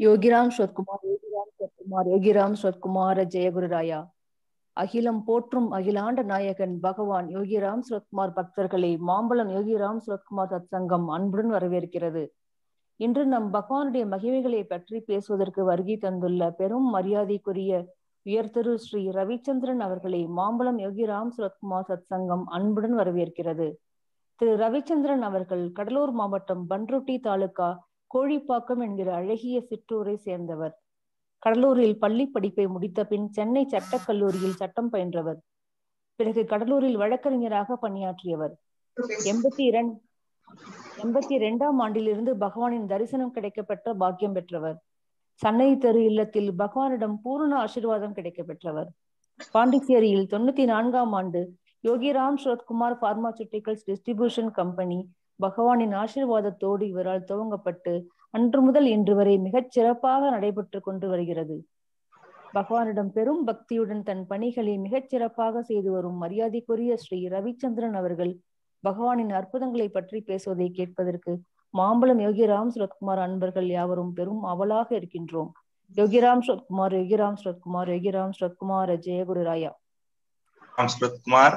Yogiram Shwat Kumar, Yogiram Shwat Kumar, Yogiram Kumar, அகிலம் போற்றும் அகிலாண்ட நாயகன் பகவான் யோகிராம் சுரத்குமார் பக்தர்களை மாம்பழம் யோகிராம் சுரத்குமார் சத்சங்கம் அன்புடன் வரவேற்கிறது. இன்று நம் பகவானுடைய மகிமைகளை பற்றி பேசுவதற்கு வருகை தந்துள்ள பெரும் மரியாதைக்குரிய உயர்திரு ஸ்ரீ ரவிச்சந்திரன் அவர்களை மாம்பழம் யோகிராம் சுரத்குமார் சத்சங்கம் அன்புடன் வரவேற்கிறது. திரு ரவிச்சந்திரன் அவர்கள் கடலூர் மாவட்டம் பன்ருட்டி தாலுகா கோழிப்பாக்கம் என்கிற அழகிய சிற்றூரை சேர்ந்தவர். கடலூரில் பள்ளி படிப்பை முடித்த பின் சென்னை சட்டக் கல்லூரியில் சட்டம் பயின்றவர். பிறகு கடலூரில் வழக்கறிஞராக பணியாற்றியவர். எண்பத்தி இரண்டு எண்பத்தி இரண்டாம் ஆண்டிலிருந்து பகவானின் தரிசனம் கிடைக்கப்பெற்ற பாக்கியம் பெற்றவர். சன்னை தெரு இல்லத்தில் பகவானிடம் பூரண ஆசீர்வாதம் கிடைக்க பெற்றவர் பாண்டிச்சேரியில் தொண்ணூத்தி நான்காம் ஆண்டு Yogiram Suratkumar pharmaceuticals distribution company பகவானின் ஆசீர்வாதத்தோடு இவரால் துவங்கப்பட்டு அன்று முதல் இன்று வரை மிகச் சிறப்பாக நடைபெற்று கொண்டு வருகிறது. பகவானிடம் பெரும் பக்தியுடன் தன் பணிகளை மிகச் சிறப்பாக செய்து வரும் மரியாதைக்குரிய ஸ்ரீ ரவிச்சந்திரன் அவர்கள் பகவானின் அற்புதங்களை பற்றி பேசுவதை கேட்பதற்கு மாம்பழம் யோகிராம் சுரத்குமார் அன்பர்கள் யாவரும் பெரும் அவலாக இருக்கின்றோம். யோகிராம் சுரத்குமார் யோகிராம் சுரத்குமார் யோகிராம் சுரத்குமார் ஜெயகுரு ராயா. சுரத்குமார்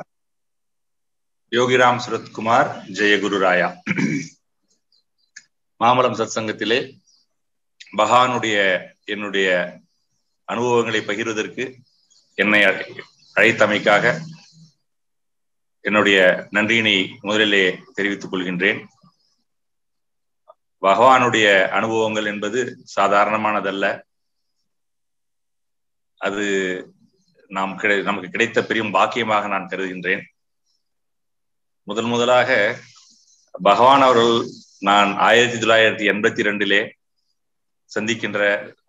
யோகிராம் சுரத்குமார் ஜெயகுரு ராயா. மாமலம் சத்சங்கத்திலே பகவானுடைய என்னுடைய அனுபவங்களை பகிர்வதற்கு என்னை அழைத்தமைக்காக என்னுடைய நன்றியினை முதலிலே தெரிவித்துக் கொள்கின்றேன். பகவானுடைய அனுபவங்கள் என்பது சாதாரணமானதல்ல. அது நாம் கிடை நமக்கு கிடைத்த பெரும் பாக்கியமாக நான் கருதுகின்றேன். முதன் முதலாக பகவான் அவர்கள் நான் ஆயிரத்தி தொள்ளாயிரத்தி எண்பத்தி ரெண்டிலே சந்திக்கின்ற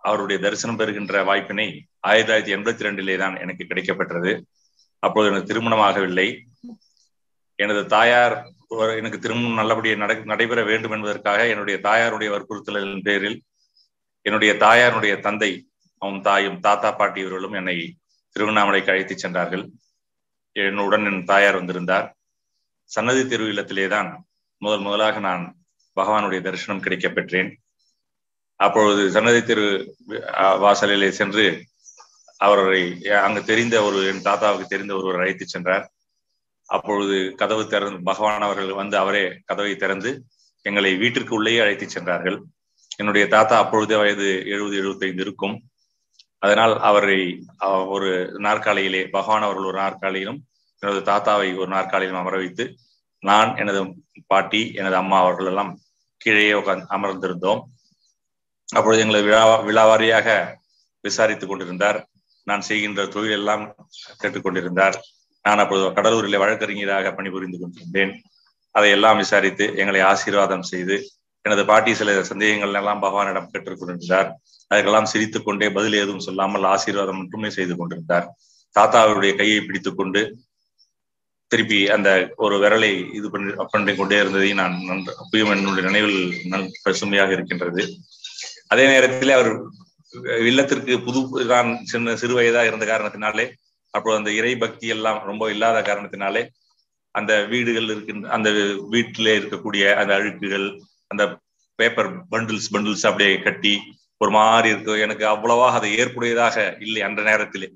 அவருடைய தரிசனம் பெறுகின்ற வாய்ப்பினை ஆயிரத்தி தொள்ளாயிரத்தி எண்பத்தி ரெண்டிலே தான் எனக்கு கிடைக்கப்பெற்றது. அப்போது எனக்கு திருமணமாகவில்லை. எனது தாயார் எனக்கு திருமணம் நல்லபடியாக நட நடைபெற வேண்டும் என்பதற்காக என்னுடைய தாயாருடைய வற்புறுத்தலின் பேரில் என்னுடைய தாயாருடைய தந்தை அவன் தாயும் தாத்தா பாட்டி இவர்களும் என்னை திருவண்ணாமலைக்கு அழைத்து சென்றார்கள். என்னுடன் என் தாயார் வந்திருந்தார். சன்னதி தெரு இல்லத்திலே தான் முதல் முதலாக நான் பகவானுடைய தரிசனம் கிடைக்க பெற்றேன் அப்பொழுது சன்னதி தெரு வாசலிலே சென்று அவரை அங்கு தெரிந்த ஒரு என் தாத்தாவுக்கு தெரிந்த ஒருவர் அழைத்து சென்றார். அப்பொழுது கதவு திறந்து பகவான் அவர்கள் வந்து அவரே கதவை திறந்து எங்களை வீட்டிற்கு உள்ளேயே அழைத்து சென்றார்கள். என்னுடைய தாத்தா அப்பொழுதே வயது எழுபது எழுபத்தைந்து இருக்கும். அதனால் அவரை ஒரு நாற்காலியிலே பகவான் அவர்கள் ஒரு நாற்காலியிலும் எனது தாத்தாவை ஒரு நாற்காலியிலும் அமர வைத்து நான் எனது பாட்டி எனது அம்மா அவர்கள் எல்லாம் கீழே உட்கார்ந்து அமர்ந்திருந்தோம். அப்பொழுது எங்களை விழா விழாவாரியாக விசாரித்துக் கொண்டிருந்தார். நான் செய்கின்ற தொழில் எல்லாம் கேட்டுக்கொண்டிருந்தார் நான் அப்பொழுது கடலூரில் வழக்கறிஞராக பணிபுரிந்து கொண்டிருந்தேன். அதையெல்லாம் விசாரித்து எங்களை ஆசீர்வாதம் செய்து எனது பாட்டி சில சந்தேகங்கள் எல்லாம் பகவானிடம் கேட்டுக்கொண்டிருந்தார் அதற்கெல்லாம் சிரித்துக் கொண்டே பதில் எதுவும் சொல்லாமல் ஆசீர்வாதம் மட்டுமே செய்து கொண்டிருந்தார். தாத்தாவுடைய கையை பிடித்துக் கொண்டு திருப்பி அந்த ஒரு விரலை இது பண்ணி பண்ணி கொண்டே இருந்ததை நான் நன்று அப்பயும் என்னுடைய நினைவில் நன் பசுமையாக இருக்கின்றது. அதே நேரத்தில் அவர் இல்லத்திற்கு புது தான் சின்ன சிறு வயதா இருந்த காரணத்தினாலே அப்போ அந்த இறை பக்தி எல்லாம் ரொம்ப இல்லாத காரணத்தினாலே அந்த வீடுகள் இருக்கின்ற அந்த வீட்டிலே இருக்கக்கூடிய அந்த அழுக்குகள் அந்த பேப்பர் பண்டில்ஸ் பண்டில்ஸ் அப்படியே கட்டி ஒரு மாதிரி இருக்கு. எனக்கு அவ்வளவாக அது ஏற்புடையதாக இல்லை அந்த நேரத்திலே.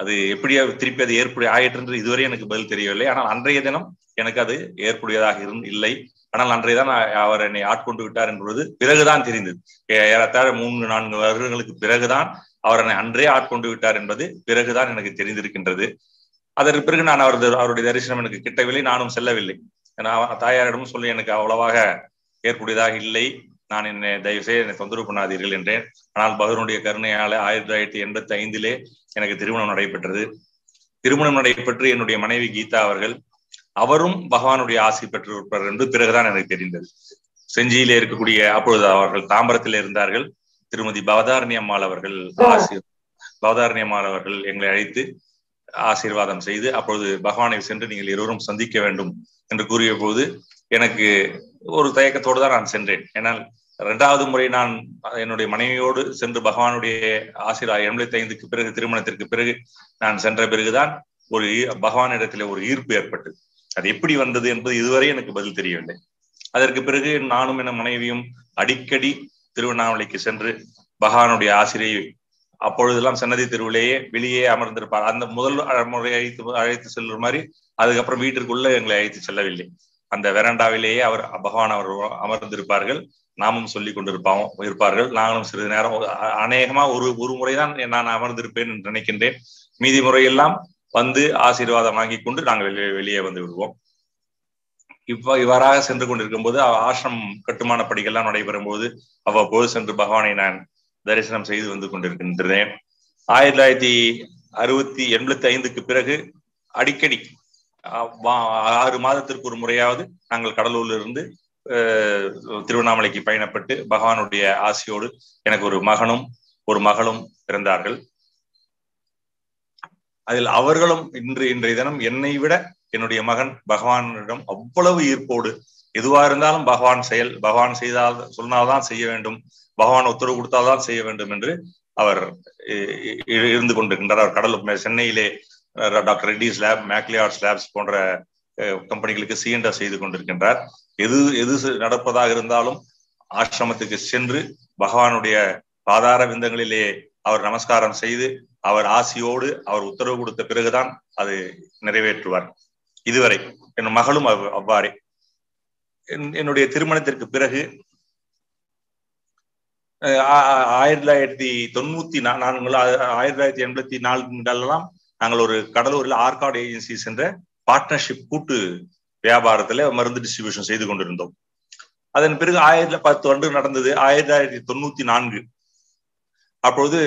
அது எப்படியா திருப்பி அது ஏற்புடைய ஆயிற்று இதுவரை எனக்கு பதில் தெரியவில்லை. ஆனால் அன்றைய தினம் எனக்கு அது ஏற்புடையதாக இரு இல்லை. ஆனால் அன்றைய தான் அவர் என்னை ஆட்கொண்டு விட்டார் என்பது பிறகுதான் தெரிந்தது. ஏறத்தாழ மூன்று நான்கு வருடங்களுக்கு பிறகுதான் அவர் என்னை அன்றே ஆட்கொண்டு விட்டார் என்பது பிறகுதான் எனக்கு தெரிந்திருக்கின்றது. அதற்கு பிறகு நான் அவரது அவருடைய தரிசனம் எனக்கு கிட்டவில்லை. நானும் செல்லவில்லை. தாயாரிடமும் சொல்லி எனக்கு அவ்வளவாக ஏற்புடையதாக இல்லை. நான் என்னை தயவு செய்து என்னை தொந்தரவு பண்ணாதீர்கள் என்றேன். ஆனால் பகவனுடைய கருணையால ஆயிரத்தி தொள்ளாயிரத்தி எண்பத்தி ஐந்திலே எனக்கு திருமணம் நடைபெற்றது. திருமணம் நடைபெற்று என்னுடைய மனைவி கீதா அவர்கள் அவரும் பகவானுடைய ஆசை பெற்றிருப்பார் என்று பிறகுதான் எனக்கு தெரிந்தது. செஞ்சியிலே இருக்கக்கூடிய அப்பொழுது அவர்கள் தாம்பரத்தில் இருந்தார்கள். திருமதி பவதாரணி அம்மாள் அவர்கள் ஆசிரியர் பவதாரணி அம்மாள் அவர்கள் எங்களை அழைத்து ஆசீர்வாதம் செய்து அப்பொழுது பகவானை சென்று நீங்கள் இருவரும் சந்திக்க வேண்டும் என்று கூறிய போது எனக்கு ஒரு தயக்கத்தோடு தான் நான் சென்றேன். ஏன்னால் இரண்டாவது முறை நான் என்னுடைய மனைவியோடு சென்று பகவானுடைய ஆசிரியர் எண்பத்தி ஐந்துக்கு பிறகு திருமணத்திற்கு பிறகு நான் சென்ற பிறகுதான் ஒரு பகவானிடத்திலே ஒரு ஈர்ப்பு ஏற்பட்டது. அது எப்படி வந்தது என்பது இதுவரை எனக்கு பதில் தெரியவில்லை. அதற்கு பிறகு நானும் என் மனைவியும் அடிக்கடி திருவண்ணாமலைக்கு சென்று பகவானுடைய ஆசிரியை அப்பொழுதெல்லாம் சன்னதி தெருவிலேயே வெளியே அமர்ந்திருப்பார். அந்த முதல் முறை அழைத்து அழைத்து செல்லும் மாதிரி அதுக்கப்புறம் வீட்டிற்குள்ள எங்களை அழைத்து செல்லவில்லை. அந்த வெரண்டாவிலேயே அவர் பகவான் அவர் அமர்ந்திருப்பார்கள். நாமும் சொல்லி கொண்டிருப்போம் இருப்பார்கள். நாங்களும் சிறிது நேரம் அநேகமா ஒரு ஒரு முறைதான் நான் அமர்ந்திருப்பேன் என்று நினைக்கின்றேன். மீதி முறையெல்லாம் வந்து ஆசீர்வாதம் வாங்கி கொண்டு நாங்கள் வெளியே வெளியே வந்து விடுவோம். இவ்வ இவ்வாறாக சென்று கொண்டிருக்கும் போது ஆசிரம் கட்டுமான படிகள்லாம் நடைபெறும் போது அவ்வப்போது சென்று பகவானை நான் தரிசனம் செய்து வந்து கொண்டிருக்கின்றேன். ஆயிரத்தி தொள்ளாயிரத்தி அறுபத்தி எண்பத்தி ஐந்துக்கு பிறகு அடிக்கடி ஆறு மாதத்திற்கு ஒரு முறையாவது நாங்கள் கடலூர்ல இருந்து திருவண்ணாமலைக்கு பயணப்பட்டு பகவானுடைய ஆசையோடு எனக்கு ஒரு மகனும் ஒரு மகளும் பிறந்தார்கள். அதில் அவர்களும் இன்று இன்றைய தினம் என்னை விட என்னுடைய மகன் பகவானிடம் அவ்வளவு ஈர்ப்போடு எதுவா இருந்தாலும் பகவான் செயல் பகவான் செய்தால் சொன்னால்தான் செய்ய வேண்டும் பகவான் உத்தரவு கொடுத்தால்தான் செய்ய வேண்டும் என்று அவர் இருந்து கொண்டிருக்கின்றார். அவர் கடல் சென்னையிலே doctor Reddy's lab Macleods labs போன்ற கம்பெனிகளுக்கு சிஎன்டா செய்து கொண்டிருக்கின்றார். எது எது நடப்பதாக இருந்தாலும் ஆசிரமத்துக்கு சென்று பகவானுடைய பாதார விந்தங்களிலே அவர் நமஸ்காரம் செய்து அவர் ஆசியோடு அவர் உத்தரவு கொடுத்த பிறகுதான் அது நிறைவேற்றுவார். இதுவரை என் மகளும் அவ்வாறே. என்னுடைய திருமணத்திற்கு பிறகு ஆயிரத்தி தொள்ளாயிரத்தி தொண்ணூத்தி நான்கு ஆயிரத்தி தொள்ளாயிரத்தி எண்பத்தி நான்குலாம் நாங்கள் ஒரு கடலூரில் ஆர்காட் ஏஜென்சிஸ் என்ற பார்ட்னர்ஷிப் கூட்டு வியாபாரத்துல மருந்து டிஸ்ட்ரிபியூஷன் செய்து கொண்டிருந்தோம். அதன் பிறகு ஆயிரத்தி பத்து ஆண்டு நடந்தது ஆயிரத்தி தொள்ளாயிரத்தி தொண்ணூத்தி நான்கு. அப்பொழுது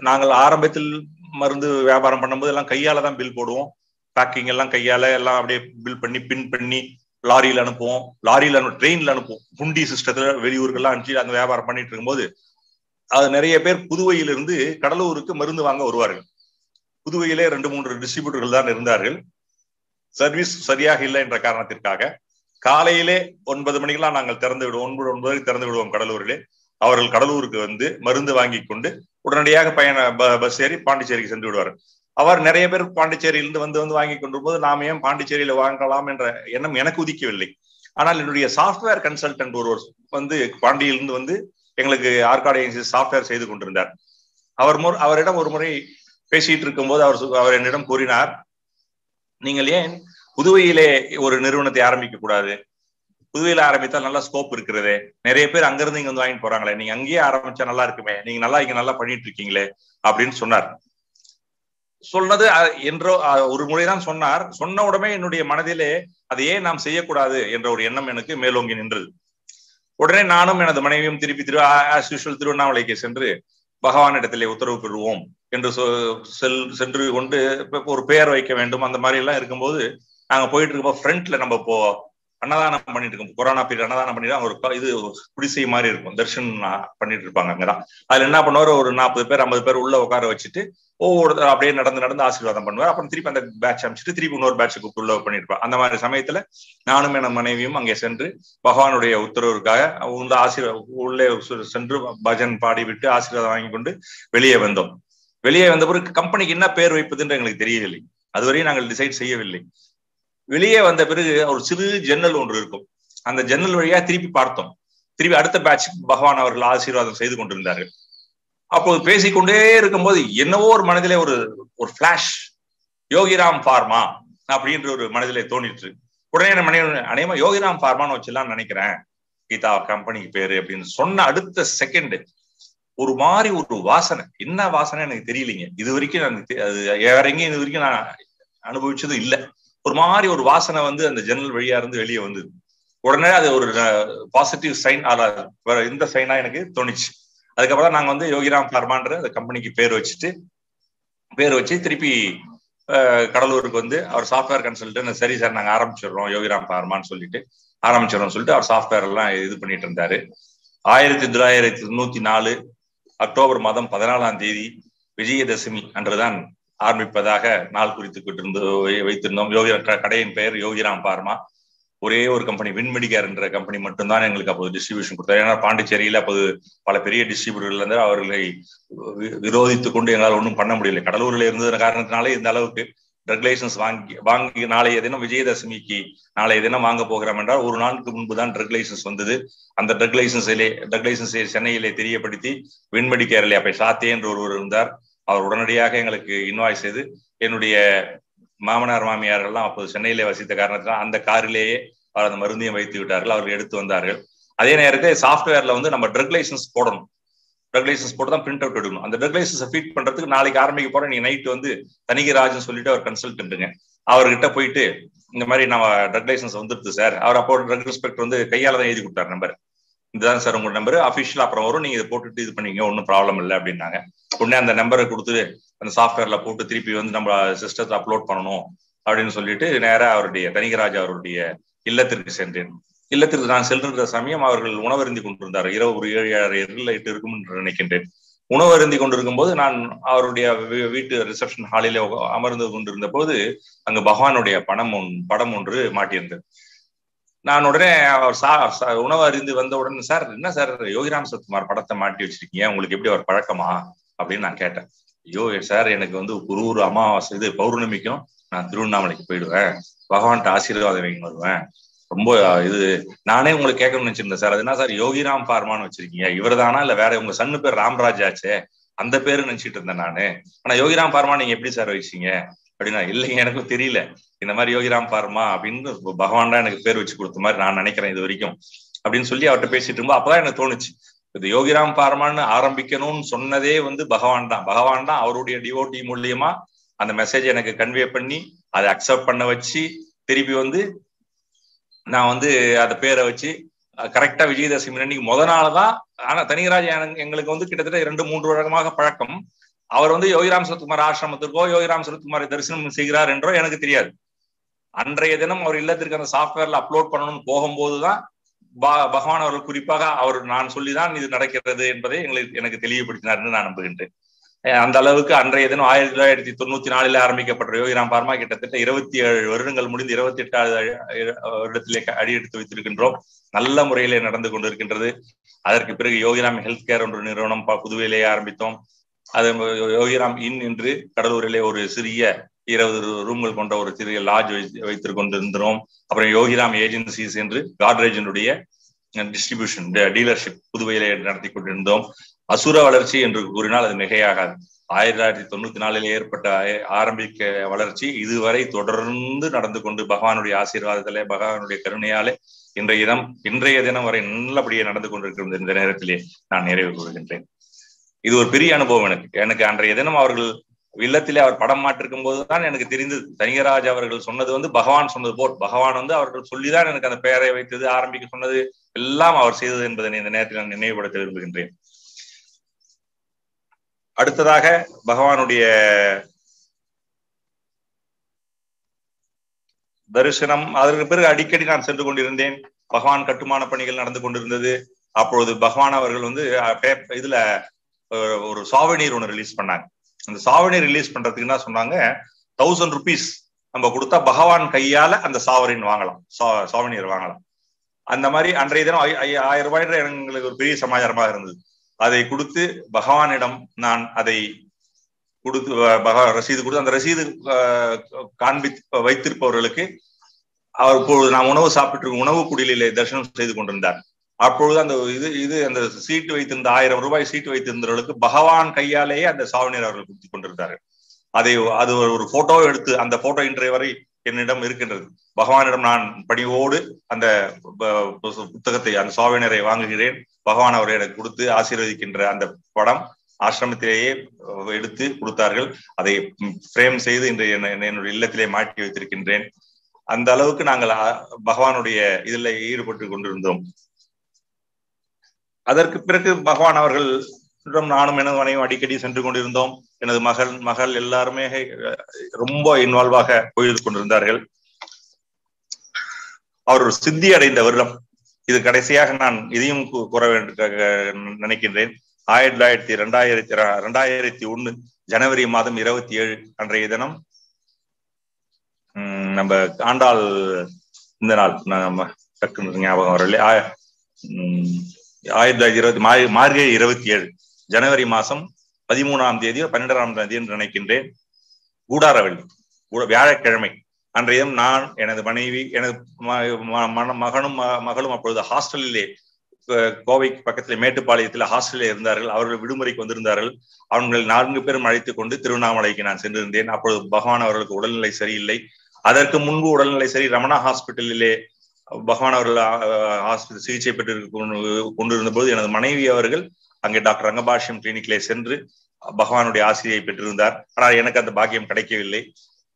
நாங்கள் ஆரம்பத்தில் மருந்து வியாபாரம் பண்ணும்போது எல்லாம் கையால தான் பில் போடுவோம். பேக்கிங் எல்லாம் கையால எல்லாம் அப்படியே பில் பண்ணி பின் பண்ணி லாரியில் அனுப்புவோம். லாரியில் அனு ட்ரெயினில் அனுப்புவோம். குண்டி சிஸ்டத்துல வெளியூர்கள்லாம் அனுப்பிச்சு அந்த வியாபாரம் பண்ணிட்டு இருக்கும்போது அது நிறைய பேர் புதுவையிலிருந்து கடலூருக்கு மருந்து வாங்க வருவார்கள். புதுவையிலே ரெண்டு மூன்று டிஸ்ட்ரிபியூட்டர்கள் தான் இருந்தார்கள். சர்வீஸ் சரியாக இல்லை என்ற காரணத்திற்காக காலையிலே ஒன்பது மணிக்கெல்லாம் நாங்கள் திறந்து விடுவோம். ஒன்பது ஒன்பதுக்கு திறந்து விடுவோம் கடலூரிலே. அவர்கள் கடலூருக்கு வந்து மருந்து வாங்கி கொண்டு உடனடியாக பயண பஸ் ஏறி பாண்டிச்சேரிக்கு சென்று விடுவார் அவர் நிறைய பேர் பாண்டிச்சேரியிலிருந்து வந்து வந்து வாங்கி கொண்டு போது நாம் ஏன் பாண்டிச்சேரியில வாங்கலாம் என்ற எண்ணம் எனக்கு உதிக்கவில்லை. ஆனால் என்னுடைய சாஃப்ட்வேர் கன்சல்டன்ட் ஒருவர் வந்து பாண்டியிலிருந்து வந்து எங்களுக்கு ஆர்காட் ஏஜென்சி சாஃப்ட்வேர் செய்து கொண்டிருந்தார். அவர் முறை அவரிடம் ஒரு முறை பேசிட்டு இருக்கும்போது அவர் அவர் என்னிடம் கூறினார் நீங்கள் ஏன் புதுவையிலே ஒரு நிறுவனத்தை ஆரம்பிக்க கூடாது புதுவையில ஆரம்பித்தால் நல்லா ஸ்கோப் இருக்கிறது. நிறைய பேர் அங்கிருந்து இங்க வந்து வாங்கிட்டு போறாங்களே. நீங்க அங்கேயே ஆரம்பிச்சா நல்லா இருக்குமே. நீங்க நல்லா இங்க நல்லா பண்ணிட்டு இருக்கீங்களே அப்படின்னு சொன்னார். சொன்னது என்றோ ஒரு முறைதான் சொன்னார். சொன்ன உடனே என்னுடைய மனதிலே அதை ஏன் நாம் செய்யக்கூடாது என்ற ஒரு எண்ணம் எனக்கு மேலோங்கி நின்றது. உடனே நானும் எனது மனைவியும் திருப்பி திரு ஆஸ் யூஷுவல் திருவண்ணாமலைக்கு சென்று பகவானிடத்திலே உத்தரவு பெறுவோம் என்று செல் சென்று கொண்டு ஒரு பெயர் வைக்க வேண்டும் அந்த மாதிரி எல்லாம் இருக்கும்போது நாங்க போயிட்டு இருக்கப்போ ஃப்ரண்ட்ல நம்ம போ அன்னதானம் பண்ணிட்டு இருக்கோம் கொரோனா பீரியட் அன்னதானம் பண்ணிட்டு ஒரு இது குடிசை மாதிரி இருக்கும். தர்ஷன் பண்ணிட்டு இருப்பாங்க அங்கதான் அதுல என்ன பண்ணுவார்? ஒரு நாற்பது பேர் ஐம்பது பேர் உள்ள உட்கார வச்சுட்டு ஒவ்வொருத்தர் அப்படியே நடந்து நடந்து ஆசீர்வாதம் பண்ணுவார். அப்புறம் திருப்பி அந்த பேட்ச் அமைச்சிட்டு திருப்பி இன்னொரு பேட்சுக்கு உள்ள பண்ணிருப்பார். அந்த மாதிரி சமயத்துல நானும் என மனைவியும் அங்கே சென்று பகவானுடைய உத்தரவுக்காக உள்ள ஆசீர்வாத உள்ளே சென்று பஜன் பாடி விட்டு ஆசீர்வாதம் வாங்கி கொண்டு வெளியே வந்தோம். வெளியே வந்த பிறகு கம்பெனிக்கு என்ன பேர் வைப்பதுன்னு எங்களுக்கு தெரியவில்லை. அதுவரையும் நாங்கள் டிசைட் செய்யவில்லை. வெளியே வந்த பிறகு ஒரு சிறு ஜன்னல் ஒன்று இருக்கும். அந்த ஜன்னல் வழியா திருப்பி பார்த்தோம். திருப்பி அடுத்த பேட்ச் பகவான் அவர்கள் ஆசீர்வாதம் செய்து கொண்டிருந்தார்கள். அப்போது பேசிக்கொண்டே இருக்கும்போது என்னவோ ஒரு மனதிலே ஒரு ஒரு பிளாஷ் யோகிராம் பார்மா அப்படின்ற ஒரு மனதிலே தோணிட்டு உடனே என்ன மனைவி அநேகமா யோகிராம் ஃபார்மான்னு வச்சுலாம் நினைக்கிறேன். கீதா கம்பெனிக்கு பேரு அப்படின்னு சொன்ன அடுத்த செகண்ட் ஒரு மாதிரி ஒரு வாசனை. என்ன வாசனை எனக்கு தெரியலீங்க. இது வரைக்கும் நான் அது வேற எங்கேயும் இது வரைக்கும் நான் அனுபவிச்சதும் இல்லை. ஒரு மாதிரி ஒரு வாசனை வந்து அந்த ஜன்னல் வழியா இருந்து வெளியே வந்தது. உடனே அது ஒரு பாசிட்டிவ் சைன் வேற இந்த சைனா எனக்கு தோணுச்சு. அதுக்கப்புறம் நாங்க வந்து யோகிராம் பார்மான்ற அந்த கம்பெனிக்கு பேர் வச்சுட்டு பேர் வச்சு திருப்பி கடலூருக்கு வந்து அவர் சாஃப்ட்வேர் கன்சல்டன் சரி சார் நாங்க ஆரம்பிச்சிடுறோம் யோகிராம் பார்மான்னு சொல்லிட்டு ஆரம்பிச்சிடறோம் சொல்லிட்டு அவர் சாஃப்ட்வேர் எல்லாம் இது பண்ணிட்டு இருந்தாரு. ஆயிரத்தி தொள்ளாயிரத்தி தொண்ணூத்தி நாலு அக்டோபர் மாதம் பதினாலாம் தேதி விஜயதசமி அன்றுதான் ஆரம்பிப்பதாக நாள் குறித்து கொண்டிருந்து வைத்திருந்தோம். யோகி கடையின் பெயர் யோகிராம் பார்மா. ஒரே ஒரு கம்பெனி வின்மெடிகேர் என்ற கம்பெனி மட்டும்தான் எங்களுக்கு அப்போது டிஸ்ட்ரிபியூஷன் கொடுத்தாரு. ஏன்னா பாண்டிச்சேரியில் அப்போது பல பெரிய டிஸ்ட்ரிபியூட்டர்ல இருந்து அவர்களை விரோதித்து கொண்டு எங்களால் ஒன்றும் பண்ண முடியல. கடலூரில் இருந்த காரணத்தினாலே இந்த அளவுக்கு ட்ரக் லைசன்ஸ் வாங்கி வாங்கி நாளைய தினம் விஜயதசமிக்கு நாளைய தினம் வாங்க போகிறோம் என்றால் ஒரு நாளுக்கு முன்பு தான் ட்ரக் லைசன்ஸ் வந்தது. அந்த ட்ரக் லைசன்ஸிலே ட்ரக் லைசன்ஸை சென்னையிலே தெரியப்படுத்தி விண்மெடி கேரளே அப்ப சாத்தே என்று ஒருவர் இருந்தார். அவர் உடனடியாக எங்களுக்கு இன்வாய்ஸ் செய்து என்னுடைய மாமனார் மாமியார் எல்லாம் அப்போது சென்னையிலே வசித்த காரணத்தினால் அந்த காரிலேயே அவர் அந்த மருந்தையும் வைத்து விட்டார்கள் அவர்கள் எடுத்து வந்தார்கள். அதே நேரத்தில் சாஃப்ட்வேர்ல வந்து நம்ம ட்ரக் லைசன்ஸ் போடணும். ட்ரக் லைசன்ஸ் போட்டு தான் பிரிண்ட் அவுட் எடுக்கணும். அந்த ட்ரக் லைசன்ஸை ஃபீட் பண்றதுக்கு நாளைக்கு ஆரம்பிக்க போறேன் நீங்க நைட் வந்து தனிகராஜன் சொல்லிட்டு அவர் கன்சல்டன்ட்டுங்க அவர்கிட்ட போயிட்டு இந்த மாதிரி நம்ம ட்ரக் லைசன்ஸ் வந்துருது சார். அவர் அப்போ ட்ரக் இன்ஸ்பெக்டர் வந்து கையால தான் எழுதி கொடுத்தாரு நம்பர் இதுதான் சார் உங்க நம்பர் அஃபிஷியல் அப்புறம் வரும். நீங்க இதை போட்டுட்டு இது பண்ணீங்க ஒன்றும் ப்ராப்ளம் இல்லை அப்படின்னாங்க. உடனே அந்த நம்பரை கொடுத்து அந்த சாஃப்ட்வேர்ல போட்டு திருப்பி வந்து நம்ம சிஸ்டத்தை அப்லோட் பண்ணணும் அப்படின்னு சொல்லிட்டு நேராக அவருடைய தனிகராஜ் அவருடைய இல்லத்திற்கு சென்றேன். இல்லத்திற்கு நான் சென்றிருந்த சமயம் அவர்கள் உணவருந்தி கொண்டிருந்தார். இரவு ஒரு ஏழு ஏழரை எட்டு எட்டு இருக்கும் என்று நினைக்கின்றேன். உணவருந்தி கொண்டிருக்கும் போது நான் அவருடைய வீட்டு ரிசப்ஷன் ஹாலிலே அமர்ந்து கொண்டிருந்த போது அங்கு பகவானுடைய பணம் ஒன் படம் ஒன்று மாட்டியிருந்தது. நான் உடனே அவர் சா உணவு அறிந்து வந்த உடனே சார் என்ன சார் யோகிராம் சத்குமார் படத்தை மாட்டி வச்சிருக்கீங்க? உங்களுக்கு எப்படி அவர் பழக்கமா? அப்படின்னு நான் கேட்டேன். ஐயோ சார் எனக்கு வந்து ஒரு ஒரு அமாவாசை இது பௌர்ணமிக்கும். நான் திருவண்ணாமலைக்கு போயிடுவேன். பகவான்கிட்ட ஆசீர்வாதம் வாங்கி வருவேன். ரொம்ப இது நானே உங்களுக்கு கேட்கணும்னு நினைச்சிருந்தேன் சார். அது என்ன சார் யோகிராம் பார்மான்னு வச்சிருக்கீங்க. இவர் தானா? இல்ல வேற உங்க சன்னு பேர் ராம்ராஜ் ஆச்சே? அந்த பேரு நினைச்சிட்டு இருந்தேன் நானு. ஆனா யோகிராம் பார்மா நீங்க எப்படி சார் வச்சீங்க? அப்படின்னா இல்லைங்க எனக்கும் தெரியல. இந்த மாதிரி யோகிராம் பார்மா அப்படின்னு பகவான் தான் எனக்கு பேர் வச்சு கொடுத்த மாதிரி நான் நினைக்கிறேன் இது வரைக்கும் அப்படின்னு சொல்லி அவர்கிட்ட பேசிட்டு இருக்கும்போது அப்பதான் எனக்கு தோணுச்சு. இது யோகிராம் பார்மான்னு ஆரம்பிக்கணும்னு சொன்னதே வந்து பகவான் தான் பகவான் தான் அவருடைய டிஓடி மூலியமா அந்த மெசேஜ் எனக்கு கன்வே பண்ணி அதை அக்செப்ட் பண்ண வச்சு திருப்பி வந்து நான் வந்து அந்த பேரை வச்சு கரெக்டா விஜயதசமி அன்னைக்கு முத நாள் தான் ஆனா தனிகராஜ் எங்களுக்கு வந்து கிட்டத்தட்ட இரண்டு மூன்று வருடமாக பழக்கம். அவர் வந்து யோகிராம் சரத்குமார் ஆசிரமத்திற்கோ யோகிராம் சரத்குமாரை தரிசனம் செய்கிறார் என்றோ எனக்கு தெரியாது. அன்றைய தினம் அவர் இல்லத்திற்கு அந்த சாஃப்ட்வேர்ல அப்லோட் பண்ணணும்னு போகும்போதுதான் பகவான் அவர்கள் குறிப்பாக அவர் நான் சொல்லிதான் இது நடக்கிறது என்பதை எங்களுக்கு எனக்கு தெளிவுபடுத்தினார் என்று நான் நம்புகின்றேன். அந்த அளவுக்கு அன்றைய தினம் ஆயிரத்தி தொள்ளாயிரத்தி தொண்ணூத்தி நாலுல ஆரம்பிக்கப்பட்ட யோகிராம் பார்மா கிட்டத்தட்ட இருபத்தி ஏழு வருடங்கள் முடிந்து இருபத்தி எட்டாவது வருடத்திலே அடியெடுத்து வைத்திருக்கின்றோம். நல்ல முறையிலே நடந்து கொண்டிருக்கின்றது. அதற்கு பிறகு யோகிராம் ஹெல்த் கேர் என்ற நிறுவனம் புதுவையிலேயே ஆரம்பித்தோம். அது யோகிராம் இன் என்று கடலூரிலே ஒரு சிறிய இருபது ரூம்கள் கொண்ட ஒரு சிறிய லாட்ஜ் வைத்து கொண்டிருந்தோம். அப்புறம் யோகிராம் ஏஜென்சிஸ் என்று காட்ரேஜனுடைய டிஸ்ட்ரிபியூஷன் டீலர்ஷிப் புதுவையிலே நடத்தி கொண்டிருந்தோம். அசுர வளர்ச்சி என்று கூறினால் அது மிகையாகாது. ஆயிரத்தி தொள்ளாயிரத்தி தொண்ணூத்தி நாலில் ஏற்பட்ட ஆரம்பிக்க வளர்ச்சி இதுவரை தொடர்ந்து நடந்து கொண்டு பகவானுடைய ஆசீர்வாதத்திலே பகவானுடைய கருணையாலே இன்றைய தினம் இன்றைய தினம் வரை நல்லபடியே நடந்து கொண்டிருக்கிறது இந்த நேரத்திலே நான் நிறைவு கூறுகின்றேன். இது ஒரு பெரிய அனுபவம் எனக்கு. எனக்கு அன்றைய தினம் அவர்கள் இல்லத்திலே அவர் படம் மாற்றிருக்கும் போதுதான் எனக்கு தெரிந்தது. தனிகராஜ் அவர்கள் சொன்னது வந்து பகவான் சொன்னது போல். பகவான் வந்து அவர்கள் சொல்லிதான் எனக்கு அந்த பெயரை வைத்தது ஆரம்பிக்க சொன்னது எல்லாம் அவர் செய்தது என்பதை இந்த நேரத்தில் நான் நினைவுபடுத்த விரும்புகின்றேன். அடுத்ததாக பகவானுடைய தரிசனம். அதற்கு பிறகு அடிக்கடி நான் சென்று கொண்டிருந்தேன். பகவான் கட்டுமான பணிகள் நடந்து கொண்டிருந்தது. அப்பொழுது பகவான் அவர்கள் வந்து இதுல ஒரு சாவணீர் ஒன்று ரிலீஸ் பண்ணாங்க. அந்த சாவணி ரிலீஸ் பண்றதுக்கு என்ன சொன்னாங்க? தௌசண்ட் ருபீஸ் நம்ம கொடுத்தா பகவான் கையால அந்த சாவரின் வாங்கலாம். சாவணீர் வாங்கலாம். அந்த மாதிரி அன்றைய தினம் ஆயிரம் ரூபாய் எங்களுக்கு ஒரு பெரிய சமாச்சாரமாக இருந்தது. அதை கொடுத்து பகவானிடம் நான் அதை கொடுத்து ரசீது கொடுத்து அந்த ரசீது காண்பி வைத்திருப்பவர்களுக்கு அவர் இப்பொழுது நாம் உணவு சாப்பிட்டு உணவு குடிலே தரிசனம் செய்து கொண்டிருந்தார். அப்பொழுது அந்த இது இது அந்த சீட்டு வைத்திருந்த ஆயிரம் ரூபாய் சீட்டு வைத்திருந்தவர்களுக்கு பகவான் கையாலேயே அந்த சாவனியர் அவர்கள் கொடுத்து கொண்டிருந்தார்கள். அதை அது ஒரு போட்டோ எடுத்து அந்த போட்டோ இன்றைய வரை என்னிடம் இருக்கின்றது. பகவானிடம் நான் பணிவோடு அந்த புத்தகத்தை அந்த சாவினரை வாங்குகிறேன். பகவான் அவரை எனக்கு கொடுத்து ஆசீர்வதிக்கின்ற அந்த படம் ஆசிரமத்திலேயே எடுத்து கொடுத்தார்கள். அதை ஃப்ரேம் செய்து இன்றைய என்னுடைய இல்லத்திலே மாட்டி வைத்திருக்கின்றேன். அந்த அளவுக்கு நாங்கள் பகவானுடைய இதில் ஈடுபட்டு கொண்டிருந்தோம். அதற்கு பிறகு பகவான் அவர்கள் நானும் எனது மனைவி அடிக்கடி சென்று கொண்டிருந்தோம். எனது மகள் மகள் எல்லாருமே ரொம்ப இன்வால்வாக போய் கொண்டிருந்தார்கள். அவர் ஒரு சித்தி அடைந்த வருடம். இது கடைசியாக நான் இதையும் கூற வேண்டும் நினைக்கின்றேன். ஆயிரத்தி தொள்ளாயிரத்தி ரெண்டாயிரத்தி ரெண்டாயிரத்தி ஒண்ணு ஜனவரி மாதம் இருபத்தி ஏழு அன்றைய தினம் நம்ம ஆண்டாள் இந்த நாள் நம்ம டக்குன்னு ஞாபகம் வரல ஆயிரத்தி தொள்ளாயிரத்தி இருபத்தி மார்கழி இருபத்தி ஏழு ஜனவரி மாசம் பதிமூணாம் தேதியோ பன்னெண்டாம் தேதி என்று நினைக்கின்றேன். கூடாரவள்ளி வியாழக்கிழமை அன்றையும் நான் எனது மனைவி எனது மகனும் மகளும் அப்பொழுது ஹாஸ்டலிலே கோவை பக்கத்தில் மேட்டுப்பாளையத்தில் ஹாஸ்டலில் இருந்தார்கள். அவர்கள் விடுமுறைக்கு வந்திருந்தார்கள். அவர்கள் நான்கு பேரும் அழைத்துக் கொண்டு திருவண்ணாமலைக்கு நான் சென்றிருந்தேன். அப்பொழுது பகவான் அவர்களுக்கு உடல்நிலை சரியில்லை. அதற்கு முன்பு உடல்நிலை சரி ரமணா ஹாஸ்பிட்டலிலே பகவான் அவர்கள் ஆஸ்பத்திரி சிகிச்சை பெற்று கொண்டிருந்த போது எனது மனைவி அவர்கள் அங்கே டாக்டர் ரங்கபாஷ்யம் கிளினிக்கிலே சென்று பகவானுடைய ஆசிரியை பெற்றிருந்தார். ஆனால் எனக்கு அந்த பாக்கியம் கிடைக்கவில்லை.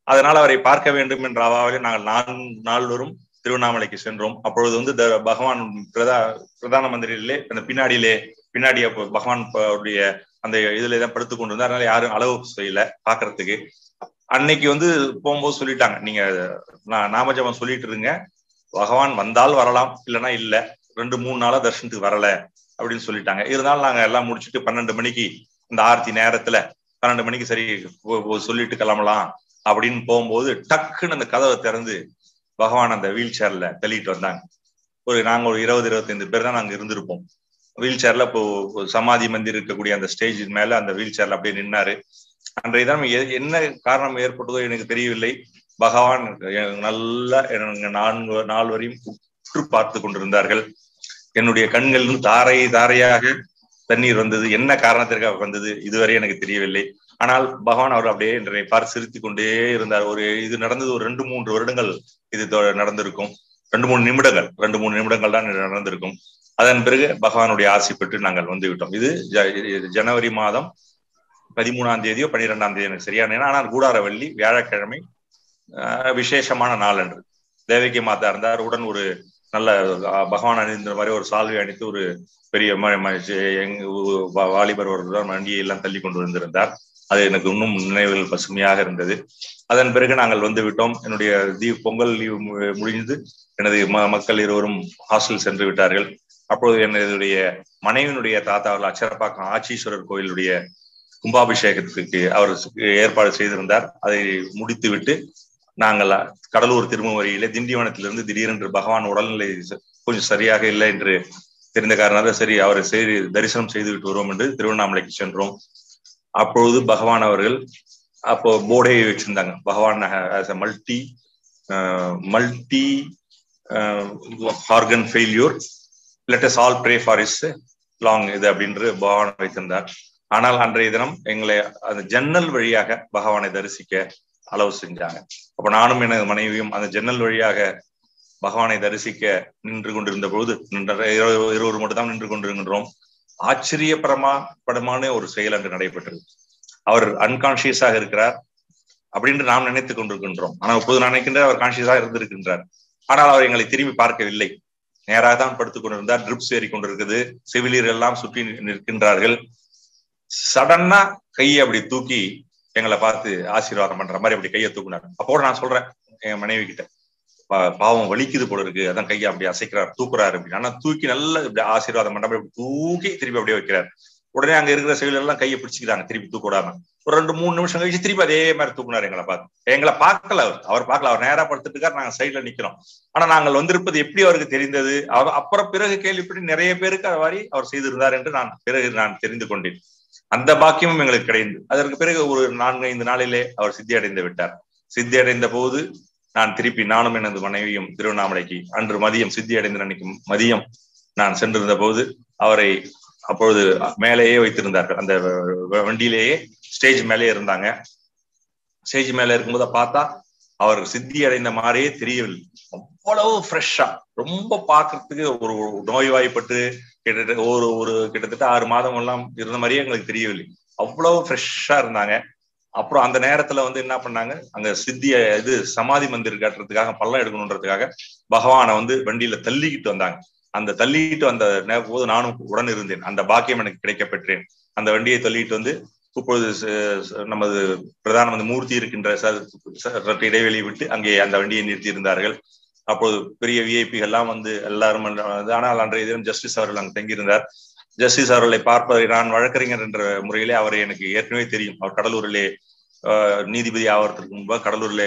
அதனால் அவரை பார்க்க வேண்டும் என்ற அவாவிலே நாங்கள் நான்கு நால்வரும் திருவண்ணாமலைக்கு சென்றோம். அப்பொழுது வந்து பகவான் பிரதா பிரதான மந்திரியிலே அந்த பின்னாடியிலே பின்னாடி பகவான் உடைய அந்த இதுல தான் படுத்து கொண்டு இருந்தார் அதனால யாரும் அளவு செய்யல பாக்குறதுக்கு அன்னைக்கு வந்து போகும்போது சொல்லிட்டாங்க நீங்க நாமஜபம் சொல்லிட்டு இருங்க. பகவான் வந்தால் வரலாம் இல்லைன்னா இல்ல. ரெண்டு மூணு நாளா தர்ஷனத்துக்கு வரல அப்படின்னு சொல்லிட்டாங்க. இருந்தாலும் நாங்க எல்லாம் முடிச்சுட்டு பன்னெண்டு மணிக்கு இந்த ஆர்த்தி நேரத்துல பன்னெண்டு மணிக்கு சரி சொல்லிட்டு கிளம்பலாம் அப்படின்னு போகும்போது டக்குன்னு அந்த கதவை திறந்து பகவான் அந்த வீல் சேர்ல தள்ளிட்டு வந்தாங்க. ஒரு நாங்க ஒரு இருபது இருபத்தைந்து பேர் தான் நாங்க இருந்திருப்போம். வீல் சேர்ல இப்போ சமாதி மந்திர் இருக்கக்கூடிய அந்த ஸ்டேஜ் மேல அந்த வீல் சேர்ல அப்படியே நின்னாரு. அன்றைய தினம் என்ன காரணம் ஏற்பட்டதோ எனக்கு தெரியவில்லை. பகவான் நல்ல நான்கு நாள் வரையும் உற்று பார்த்து கொண்டிருந்தார்கள். என்னுடைய கண்கள் தாரை தாரையாக தண்ணீர் வந்தது. என்ன காரணத்திற்காக வந்தது? இதுவரை எனக்கு தெரியவில்லை. ஆனால் பகவான் அவர் அப்படியே என்னை பார்த்து சிரித்து கொண்டே இருந்தார். ஒரு இது நடந்தது ஒரு ரெண்டு மூன்று வருடங்கள் இது நடந்திருக்கும். ரெண்டு மூணு நிமிடங்கள் ரெண்டு மூணு நிமிடங்கள் தான் நடந்திருக்கும். அதன் பிறகு பகவானுடைய ஆசை பெற்று நாங்கள் வந்து விட்டோம். இது ஜனவரி மாதம் பதிமூணாம் தேதியோ பன்னிரெண்டாம் தேதி எனக்கு சரியான ஆனால் கூடாரவள்ளி வியாழக்கிழமை விசேஷமான நாள் என்று தேவகி மாதா இருந்தார். உடன் ஒரு நல்ல பகவான் அணிந்த மாதிரி ஒரு சால்வை அணித்து ஒரு பெரிய வாலிபர் ஒரு வண்டியை எல்லாம் தள்ளி கொண்டு வந்திருந்தார். அது எனக்கு இன்னும் நினைவுகள் பசுமையாக இருந்தது. அதன் பிறகு நாங்கள் வந்து விட்டோம். என்னுடைய தீப் பொங்கல் லீவு முடிந்து எனது மக்கள் இருவரும் ஹாஸ்டல் சென்று விட்டார்கள். அப்பொழுது என்னுடைய மனைவியினுடைய தாத்தா அவர்கள் அச்சரப்பாக்கம் ஆச்சீஸ்வரர் கோயிலுடைய கும்பாபிஷேகத்துக்கு அவர் ஏற்பாடு செய்திருந்தார். அதை முடித்து விட்டு நாங்கள் கடலூர் திருமவரியிலே திண்டிவனத்திலிருந்து திடீரென்று பகவான் உடல்நிலை கொஞ்சம் சரியாக இல்லை என்று தெரிந்த காரணமாக சரி அவரை செய்து தரிசனம் செய்து விட்டு வருவோம் என்று திருவண்ணாமலைக்கு சென்றோம். அப்பொழுது பகவான் அவர்கள் அப்போ போர்டே வச்சிருந்தாங்க. Bhagavan as a multi multi organ failure let's all pray for is long இது அப்படின்று பகவான் வைத்திருந்தார். ஆனால் அன்றைய தினம் எங்களை அந்த ஜன்னல் வழியாக பகவானை தரிசிக்க அளவு செஞ்சாங்க. அப்ப நானும் எனது மனைவியும் அந்த ஜன்னல் வழியாக பகவானை தரிசிக்க நின்று கொண்டிருந்த பொழுது இருவர் மட்டும்தான் நின்று கொண்டிருக்கின்றோம். ஆச்சரியப்படமா படமான ஒரு செயல் அன்று நடைபெற்றது. அவர் அன்கான்சியஸாக இருக்கிறார் அப்படின்னு நாம் நினைத்துக் கொண்டிருக்கின்றோம். ஆனால் இப்போது நான் நினைக்கின்ற அவர் கான்சியஸாக இருந்திருக்கின்றார். ஆனால் அவர் எங்களை திரும்பி பார்க்கவில்லை. நேராக தான் படுத்துக் கொண்டிருந்தார். ட்ரிப்ஸ் ஏறி கொண்டிருக்குது. செவிலியர் எல்லாம் சுற்றி நிற்கின்றார்கள். சடனா கையை அப்படி தூக்கி எங்களை பார்த்து ஆசீர்வாதம் பண்ற மாதிரி அப்படி கையை தூக்குனாரு. அப்போ நான் சொல்றேன் என் மனைவி கிட்ட பாவம் வலிக்குது போல இருக்கு. அதான் கையை அப்படி அசைக்கிறார் தூக்குறாரு அப்படின்னு. ஆனா தூக்கி நல்ல இப்படி ஆசீர்வாதம் பண்ற மாதிரி தூக்கி திருப்பி அப்படியே வைக்கிறார். உடனே அங்க இருக்கிற செயல் எல்லாம் கையை பிடிச்சிக்கிறாங்க திருப்பி தூக்க விடாம. ஒரு ரெண்டு மூணு நிமிஷம் கழிச்சு திருப்பி அதே மாதிரி தூக்குனாரு எங்களை பார்த்து. எங்களை பார்க்கல அவர். அவர் பார்க்கல. அவர் நேரா படுத்துட்டு இருக்காரு. நாங்க சைட்ல நிக்கிறோம். ஆனா நாங்கள் வந்திருப்பது எப்படி அவருக்கு தெரிந்தது? அவர் அப்புறம் பிறகு கேள்விப்பட்டு நிறைய பேருக்கு அது மாதிரி அவர் செய்திருந்தார் என்று நான் பிறகு நான் தெரிந்து கொண்டேன். அந்த பாக்கியமும் எங்களுக்கு கிடைந்தது அதற்கு பிறகு ஒரு நான்கு ஐந்து நாளிலே அவர் சித்தி அடைந்து விட்டார். சித்தி அடைந்த போது நான் திருப்பி நானும் எனது மனைவியும் திருவண்ணாமலைக்கு அன்று மதியம் சித்தி அடைந்த நினைக்கும் மதியம் நான் சென்றிருந்த போது அவரை அப்பொழுது மேலேயே வைத்திருந்தார்கள். அந்த வண்டியிலேயே ஸ்டேஜ் மேலேயே இருந்தாங்க. ஸ்டேஜ் மேலே இருக்கும்போது பார்த்தா அவர் சித்தி அடைந்த மாதிரியே தெரியவில்லை. அவ்வளவு ஃப்ரெஷ்ஷா ரொம்ப பாக்குறதுக்கு ஒரு நோய்வாய்ப்பட்டு கிட்டத்தட்ட ஒரு ஒரு கிட்டத்தட்ட ஆறு மாதம் எல்லாம் இருந்த மாதிரியே எங்களுக்கு தெரியவில்லை. அவ்வளவு ஃப்ரெஷ்ஷா இருந்தாங்க. அப்புறம் அந்த நேரத்துல வந்து என்ன பண்ணாங்க? அங்க சித்திய இது சமாதி மந்திர் கட்டுறதுக்காக பள்ளம் எடுக்கணுன்றதுக்காக பகவானை வந்து வண்டியில தள்ளிக்கிட்டு வந்தாங்க. அந்த தள்ளிட்டு வந்த போது நானும் உடன் இருந்தேன். அந்த பாக்கியம் எனக்கு கிடைக்க பெற்றேன் அந்த வண்டியை தள்ளிட்டு வந்து இப்பொழுது நமது பிரதான மந்திரி மூர்த்தி இருக்கின்ற சற்று இடைவெளி விட்டு அங்கே அந்த வண்டியை நிறுத்தி இருந்தார்கள் அப்போது பெரிய விஐபிகள்லாம் வந்து எல்லாரும் ஆனால் அன்றைய தினம் ஜஸ்டிஸ் அவர்கள் அங்கு தங்கியிருந்தார். ஜஸ்டிஸ் அவர்களை பார்ப்பதை நான் வழக்கறிஞர் என்ற முறையிலே அவரை எனக்கு ஏற்கனவே தெரியும். அவர் கடலூரிலே நீதிபதி ஆவறதுக்கு முன்பாக கடலூர்ல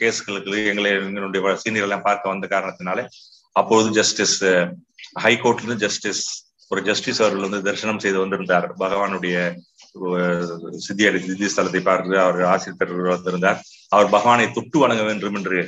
கேஸ்களுக்கு எங்களை எங்களுடைய சீனியர் எல்லாம் பார்க்க வந்த காரணத்தினாலே அப்பொழுது ஜஸ்டிஸ் ஹைகோர்ட்ல இருந்து ஜஸ்டிஸ் ஒரு ஜஸ்டிஸ் அவர்கள் வந்து தரிசனம் செய்து வந்திருந்தார். பகவானுடைய சித்தியடி சித்தி ஸ்தலத்தை பார்த்து அவர் ஆசிரியர் பெற்று வந்திருந்தார் அவர் பகவானை தொட்டு வணங்க வேண்டும் என்று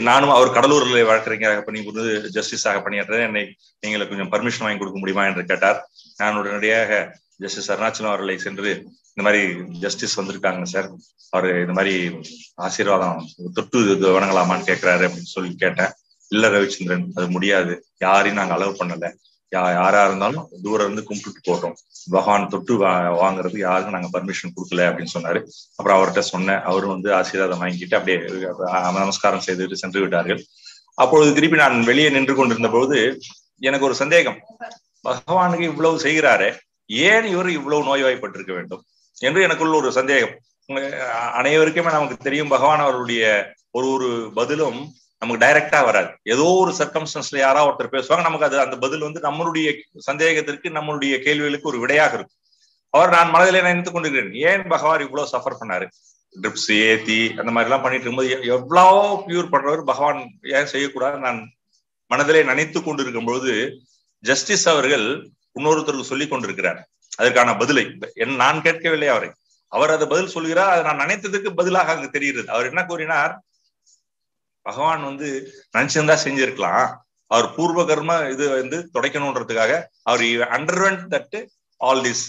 நானும் அவர் கடலூர்ல வழக்கறிஞராக பணி புரிந்து ஜஸ்டிஸாக பணியாற்றேன் என்னை நீங்களை கொஞ்சம் பர்மிஷன் வாங்கி கொடுக்க முடியுமா என்று கேட்டார். நான் உடனடியாக ஜஸ்டிஸ் அருணாச்சலம் அவர்களை சென்று இந்த மாதிரி ஜஸ்டிஸ் வந்திருக்காங்க சார். அவரு இந்த மாதிரி ஆசீர்வாதம் தொட்டு வணங்கலாமான்னு கேட்கிறாரு அப்படின்னு சொல்லி கேட்டேன். இல்ல ரவிச்சந்திரன் அது முடியாது. யாரையும் நாங்க அலோவ் பண்ணல. யாரா இருந்தாலும் தூரம் இருந்து கும்பிட்டு போடுறோம் பகவான் தொட்டு வாங்குறதுக்கு வாங்குறது யாருக்கும் நாங்க பர்மிஷன் கொடுக்கல அப்படின்னு சொன்னாரு. அப்புறம் அவர்கிட்ட சொன்னேன். அவரும் வந்து ஆசீர்வாதம் வாங்கிட்டு அப்படியே நமஸ்காரம் செய்துட்டு சென்று விட்டார்கள். அப்பொழுது திருப்பி நான் வெளியே நின்று கொண்டிருந்த போது எனக்கு ஒரு சந்தேகம். பகவானுக்கு இவ்வளவு செய்கிறாரே ஏன் இவர் இவ்வளவு நோய்வாய்ப்பட்டிருக்க வேண்டும்? என்று எனக்குள்ள ஒரு சந்தேகம். அனைவருக்குமே நமக்கு தெரியும் பகவான் அவருடைய ஒரு ஒரு பதிலும் நமக்கு டைரக்டா வராது. ஏதோ ஒரு சர்க்கம்ஸ்டன்ஸ்ல யாராவது ஒருத்தர் பேசுவாங்க நமக்கு அது அந்த பதில் வந்து நம்மளுடைய சந்தேகத்திற்கு நம்மளுடைய கேள்விகளுக்கு ஒரு விடையாக இருக்கும். அவர் நான் மனதிலே நினைத்துக் கொண்டிருக்கிறேன் ஏன் பகவான் இவ்வளவு சஃபர் பண்ணாரு? ட்ரிப்ஸ் ஏத்தி அந்த மாதிரி எல்லாம் பண்ணிட்டு இருக்கும்போது எவ்வளவோ பியூர் பண்றவர் பகவான் ஏன் செய்யக்கூடாது? நான் மனதிலே நினைத்து கொண்டிருக்கும் பொழுது ஜஸ்டிஸ் அவர்கள் இன்னொருத்தருக்கு சொல்லி கொண்டிருக்கிறார். அதற்கான பதிலை. என் நான் கேட்கவில்லை அவரை. அவர் அதை பதில் சொல்கிறார்? அதை நான் நினைத்ததுக்கு பதிலாக அங்கு தெரிகிறது. அவர் என்ன கூறினார்? பகவான் வந்து நினைச்சிருந்தா செஞ்சிருக்கலாம். அவர் பூர்வ கர்ம இது வந்து துடைக்கணுன்றதுக்காக அவர் அண்டர்வென்ட் தட் ஆல் திஸ்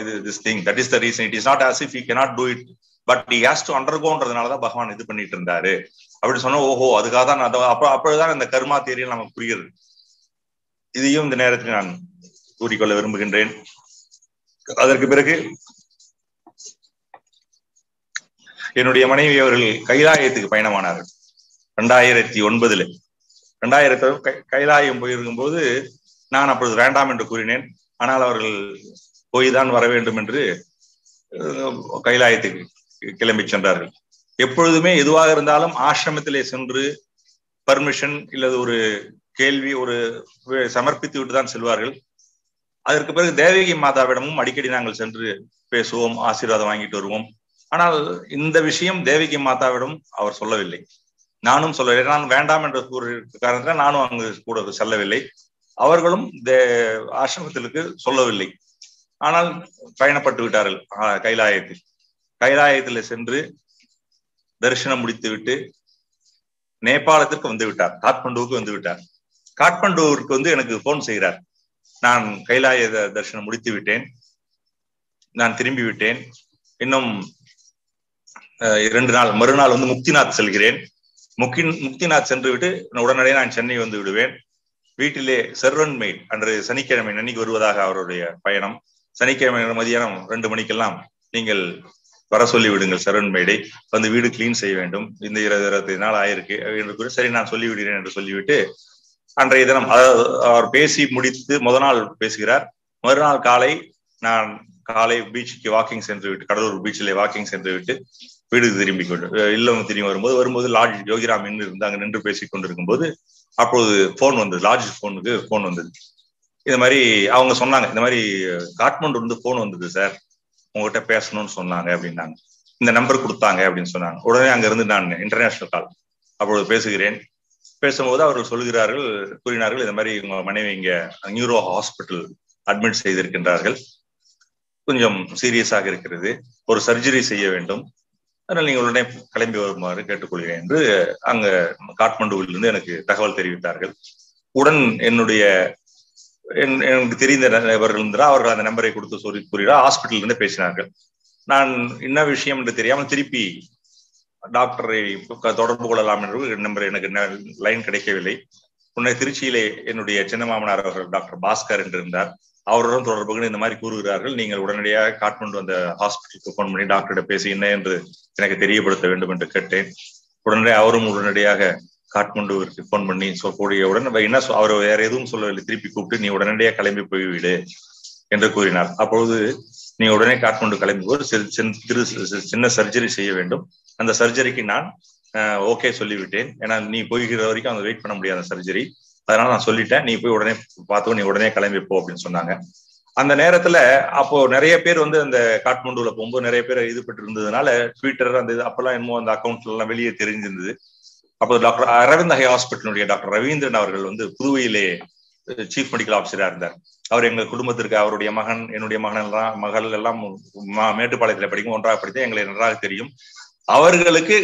இது this thing that is the reason it is not as if you cannot do it but he has to அண்டர்கோன்றதுனாலதான் Bhagavan இது பண்ணிட்டு இருந்தாரு. அப்படி சொன்னா ஓஹோ அதுக்காக தான் நான் அப்புறம் அப்பொழுதுதான் இந்த கர்மா தேரியில் நமக்கு புரியுது இதையும் இந்த நேரத்தில் நான் கூறிக்கொள்ள விரும்புகின்றேன். அதற்கு பிறகு என்னுடைய மனைவி அவர்கள் கைலாயத்துக்கு பயணமானார்கள். ரெண்டாயிரத்தி ஒன்பதுல. ரெண்டாயிரத்தி கைலாயம் போயிருக்கும் போது நான் அப்பொழுது வேண்டாம் என்று கூறினேன். ஆனால் அவர்கள் போய் தான் வர வேண்டும் என்று கைலாயத்துக்கு கிளம்பி சென்றார்கள். எப்பொழுதுமே எதுவாக இருந்தாலும் ஆசிரமத்திலே சென்று பர்மிஷன் இல்லது ஒரு கேள்வி ஒரு சமர்ப்பித்து விட்டு தான் செல்வார்கள். அதற்கு பிறகு தேவகி மாதாவிடமும் அடிக்கடி நாங்கள் சென்று பேசுவோம் ஆசீர்வாதம் வாங்கிட்டு வருவோம். ஆனால் இந்த விஷயம் தேவகி மாதாவிடம் அவர் சொல்லவில்லை. நானும் சொல்லவில்லை நான் வேண்டாம் என்ற காரணத்தில் நானும் அங்கு கூட செல்லவில்லை. அவர்களும் இந்த ஆசிரமத்திற்கு சொல்லவில்லை. ஆனால் பயணப்பட்டு விட்டார்கள் கைலாயத்தில். கைலாயத்தில் சென்று தரிசனம் முடித்து விட்டு நேபாளத்திற்கு வந்து விட்டார். காட்மண்டுவுக்கு வந்து விட்டார். காட்மண்டுவிற்கு வந்து எனக்கு போன் செய்கிறார். நான் கைலாய தரிசனம் முடித்து விட்டேன். நான் திரும்பி விட்டேன். இன்னும் இரண்டு நாள் மறுநாள் வந்து முக்திநாத் செல்கிறேன். முக்கின் முக்திநாத் சென்று விட்டு உடனடியே நான் சென்னை வந்து விடுவேன். வீட்டிலே செர்வன் மெய்ட் அன்று சனிக்கிழமை அன்னைக்கு வருவதாக அவருடைய பயணம். சனிக்கிழமை மதியானம் ரெண்டு மணிக்கெல்லாம் நீங்கள் வர சொல்லி விடுங்கள் சரண் மேடை வந்து வீடு கிளீன் செய்ய வேண்டும். இந்த இருபது இருபத்தி நாள் ஆயிருக்கு. என்று கூறி சரி நான் சொல்லி விடுகிறேன் என்று சொல்லிவிட்டு அன்றைய தினம் அவர் பேசி முடித்து முத நாள் பேசுகிறார். மறுநாள் காலை நான் காலை பீச்சுக்கு வாக்கிங் சென்று விட்டு கடலூர் பீச்சிலே வாக்கிங் சென்று விட்டு வீடு திரும்பி கொண்டு இல்லம் திரும்பி வரும்போது வரும்போது லாட்ஜ் யோகிராம் நின்று இருந்து அங்க நின்று பேசி கொண்டிருக்கும் போது அப்போது ஃபோன் வந்தது லாட்ஜ் போனுக்கு போன் வந்தது. இந்த மாதிரி அவங்க சொன்னாங்க இந்த மாதிரி காட்மண்டு வந்து ஃபோன் வந்தது சார் உங்ககிட்ட பேசணும்னு சொன்னாங்க அப்படின்னாங்க. இந்த நம்பர் கொடுத்தாங்க அப்படின்னு சொன்னாங்க. உடனே அங்கிருந்து நான் இன்டர்நேஷனல் கால் அப்பொழுது பேசுகிறேன். பேசும்போது அவர்கள் சொல்கிறார்கள் கூறினார்கள் இந்த மாதிரி உங்க மனைவி இங்க நியூரோ ஹாஸ்பிட்டல் அட்மிட் செய்திருக்கின்றார்கள். கொஞ்சம் சீரியஸாக இருக்கிறது. ஒரு சர்ஜரி செய்ய வேண்டும். அதனால் நீங்கள் உடனே கிளம்பி வருமாறு கேட்டுக்கொள்கிறேன் என்று அங்க காட்மண்டுவிலிருந்து எனக்கு தகவல் தெரிவித்தார்கள். உடன் என்னுடைய எனக்கு தெரிந்த நபர்கள் இருந்தால் அவர்கள் அந்த நம்பரை கொடுத்து சொல்லி கூறினார். ஹாஸ்பிட்டலிருந்து பேசினார்கள். நான் என்ன விஷயம் என்று தெரியாமல் திருப்பி டாக்டரை தொடர்பு கொள்ளலாம் என்று நம்பர் எனக்கு லைன் கிடைக்கவில்லை. உன்னை திருச்சியிலே என்னுடைய சின்ன மாமனார் அவர்கள் டாக்டர் பாஸ்கர் என்று இருந்தார் அவருடன் தொடர்பு இந்த மாதிரி கூறுகிறார்கள். நீங்கள் உடனடியாக காட்மண்டு அந்த ஹாஸ்பிட்டலுக்கு போன் பண்ணி டாக்டரிடம் பேசி என்ன என்று எனக்கு தெரியப்படுத்த வேண்டும் என்று கேட்டேன். உடனே அவரும் உடனடியாக காட்மண்டுவிற்கு போன் பண்ணி கூடியவுடன் என்ன அவர் வேற எதுவும் சொல்லவில்லை. திருப்பி கூப்பிட்டு நீ உடனடியாக கிளம்பி போய்விடு என்று கூறினார். அப்பொழுது நீ உடனே காட்மண்டு கிளம்பி போது திரு சின்ன சர்ஜரி செய்ய வேண்டும். அந்த சர்ஜரிக்கு நான் ஓகே சொல்லிவிட்டேன். ஏன்னா நீ போய்கிற வரைக்கும் அவங்க வெயிட் பண்ண முடியாத சர்ஜரி அதனால நான் சொல்லிட்டேன் நீ போய் உடனே பார்த்து நீ உடனே கிளம்பி போ அப்படின்னு சொன்னாங்க. அந்த நேரத்துல அப்போ நிறைய பேர் வந்து அந்த காட்மண்டுல போகும்போது நிறைய பேர் ஈடுபட்டு இருந்ததுனால ட்விட்டர் அந்த இது அப்பெல்லாம் என்னமோ அந்த அக்கௌண்ட்ல எல்லாம் வெளியே தெரிஞ்சிருந்தது. அப்போ டாக்டர் அரவிந்த் ஹை ஹாஸ்பிட்டலுடைய டாக்டர் ரவீந்திரன் அவர்கள் வந்து புதுவையிலே சீஃப் மெடிக்கல் ஆஃபீஸரா இருந்தார். அவர் எங்க குடும்பத்திற்கு அவருடைய மகன் என்னுடைய மகன் எல்லாம் மகள் எல்லாம் மேட்டுப்பாளையத்துல படிக்கும் ஒன்றாக படித்து எங்களை நன்றாக தெரியும். அவர்களுக்கு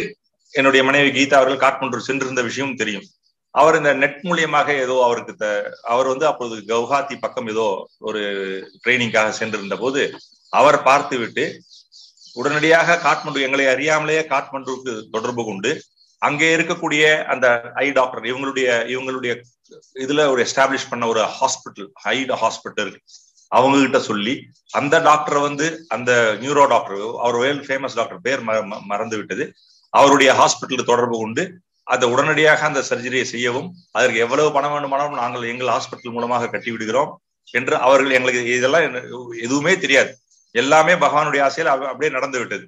என்னுடைய மனைவி கீதா அவர்கள் காட்மண்டு சென்றிருந்த விஷயம் தெரியும். அவர் இந்த நெட் மூலியமாக ஏதோ அவருக்கு அவர் வந்து அப்போது கவுஹாத்தி பக்கம் ஏதோ ஒரு ட்ரைனிங்காக சென்றிருந்த போது அவர் பார்த்து விட்டு உடனடியாக காட்மண்டு எங்களை அறியாமலேயே காட்மண்டுக்கு தொடர்பு கொண்டு அங்கே இருக்கக்கூடிய அந்த ஐ டாக்டர் இவங்களுடைய இவங்களுடைய இதுல ஒரு எஸ்டாப்ளிஷ் பண்ண ஒரு ஹாஸ்பிட்டல் ஹை ஹாஸ்பிட்டல் அவங்க கிட்ட சொல்லி அந்த டாக்டர் வந்து அந்த நியூரோ டாக்டர் அவர் வேல் ஃபேமஸ் டாக்டர் பேர் மறந்து விட்டது அவருடைய ஹாஸ்பிட்டல் தொடர்பு கொண்டு அதை உடனடியாக அந்த சர்ஜரியை செய்யவும் அதற்கு எவ்வளவு பணம் வேண்டுமானாலும் நாங்கள் எங்கள் ஹாஸ்பிட்டல் மூலமாக கட்டி விடுகிறோம் என்று அவர்கள் எங்களுக்கு இதெல்லாம் எதுவுமே தெரியாது. எல்லாமே பகவானுடைய ஆசையில் அப்படியே நடந்து விட்டது.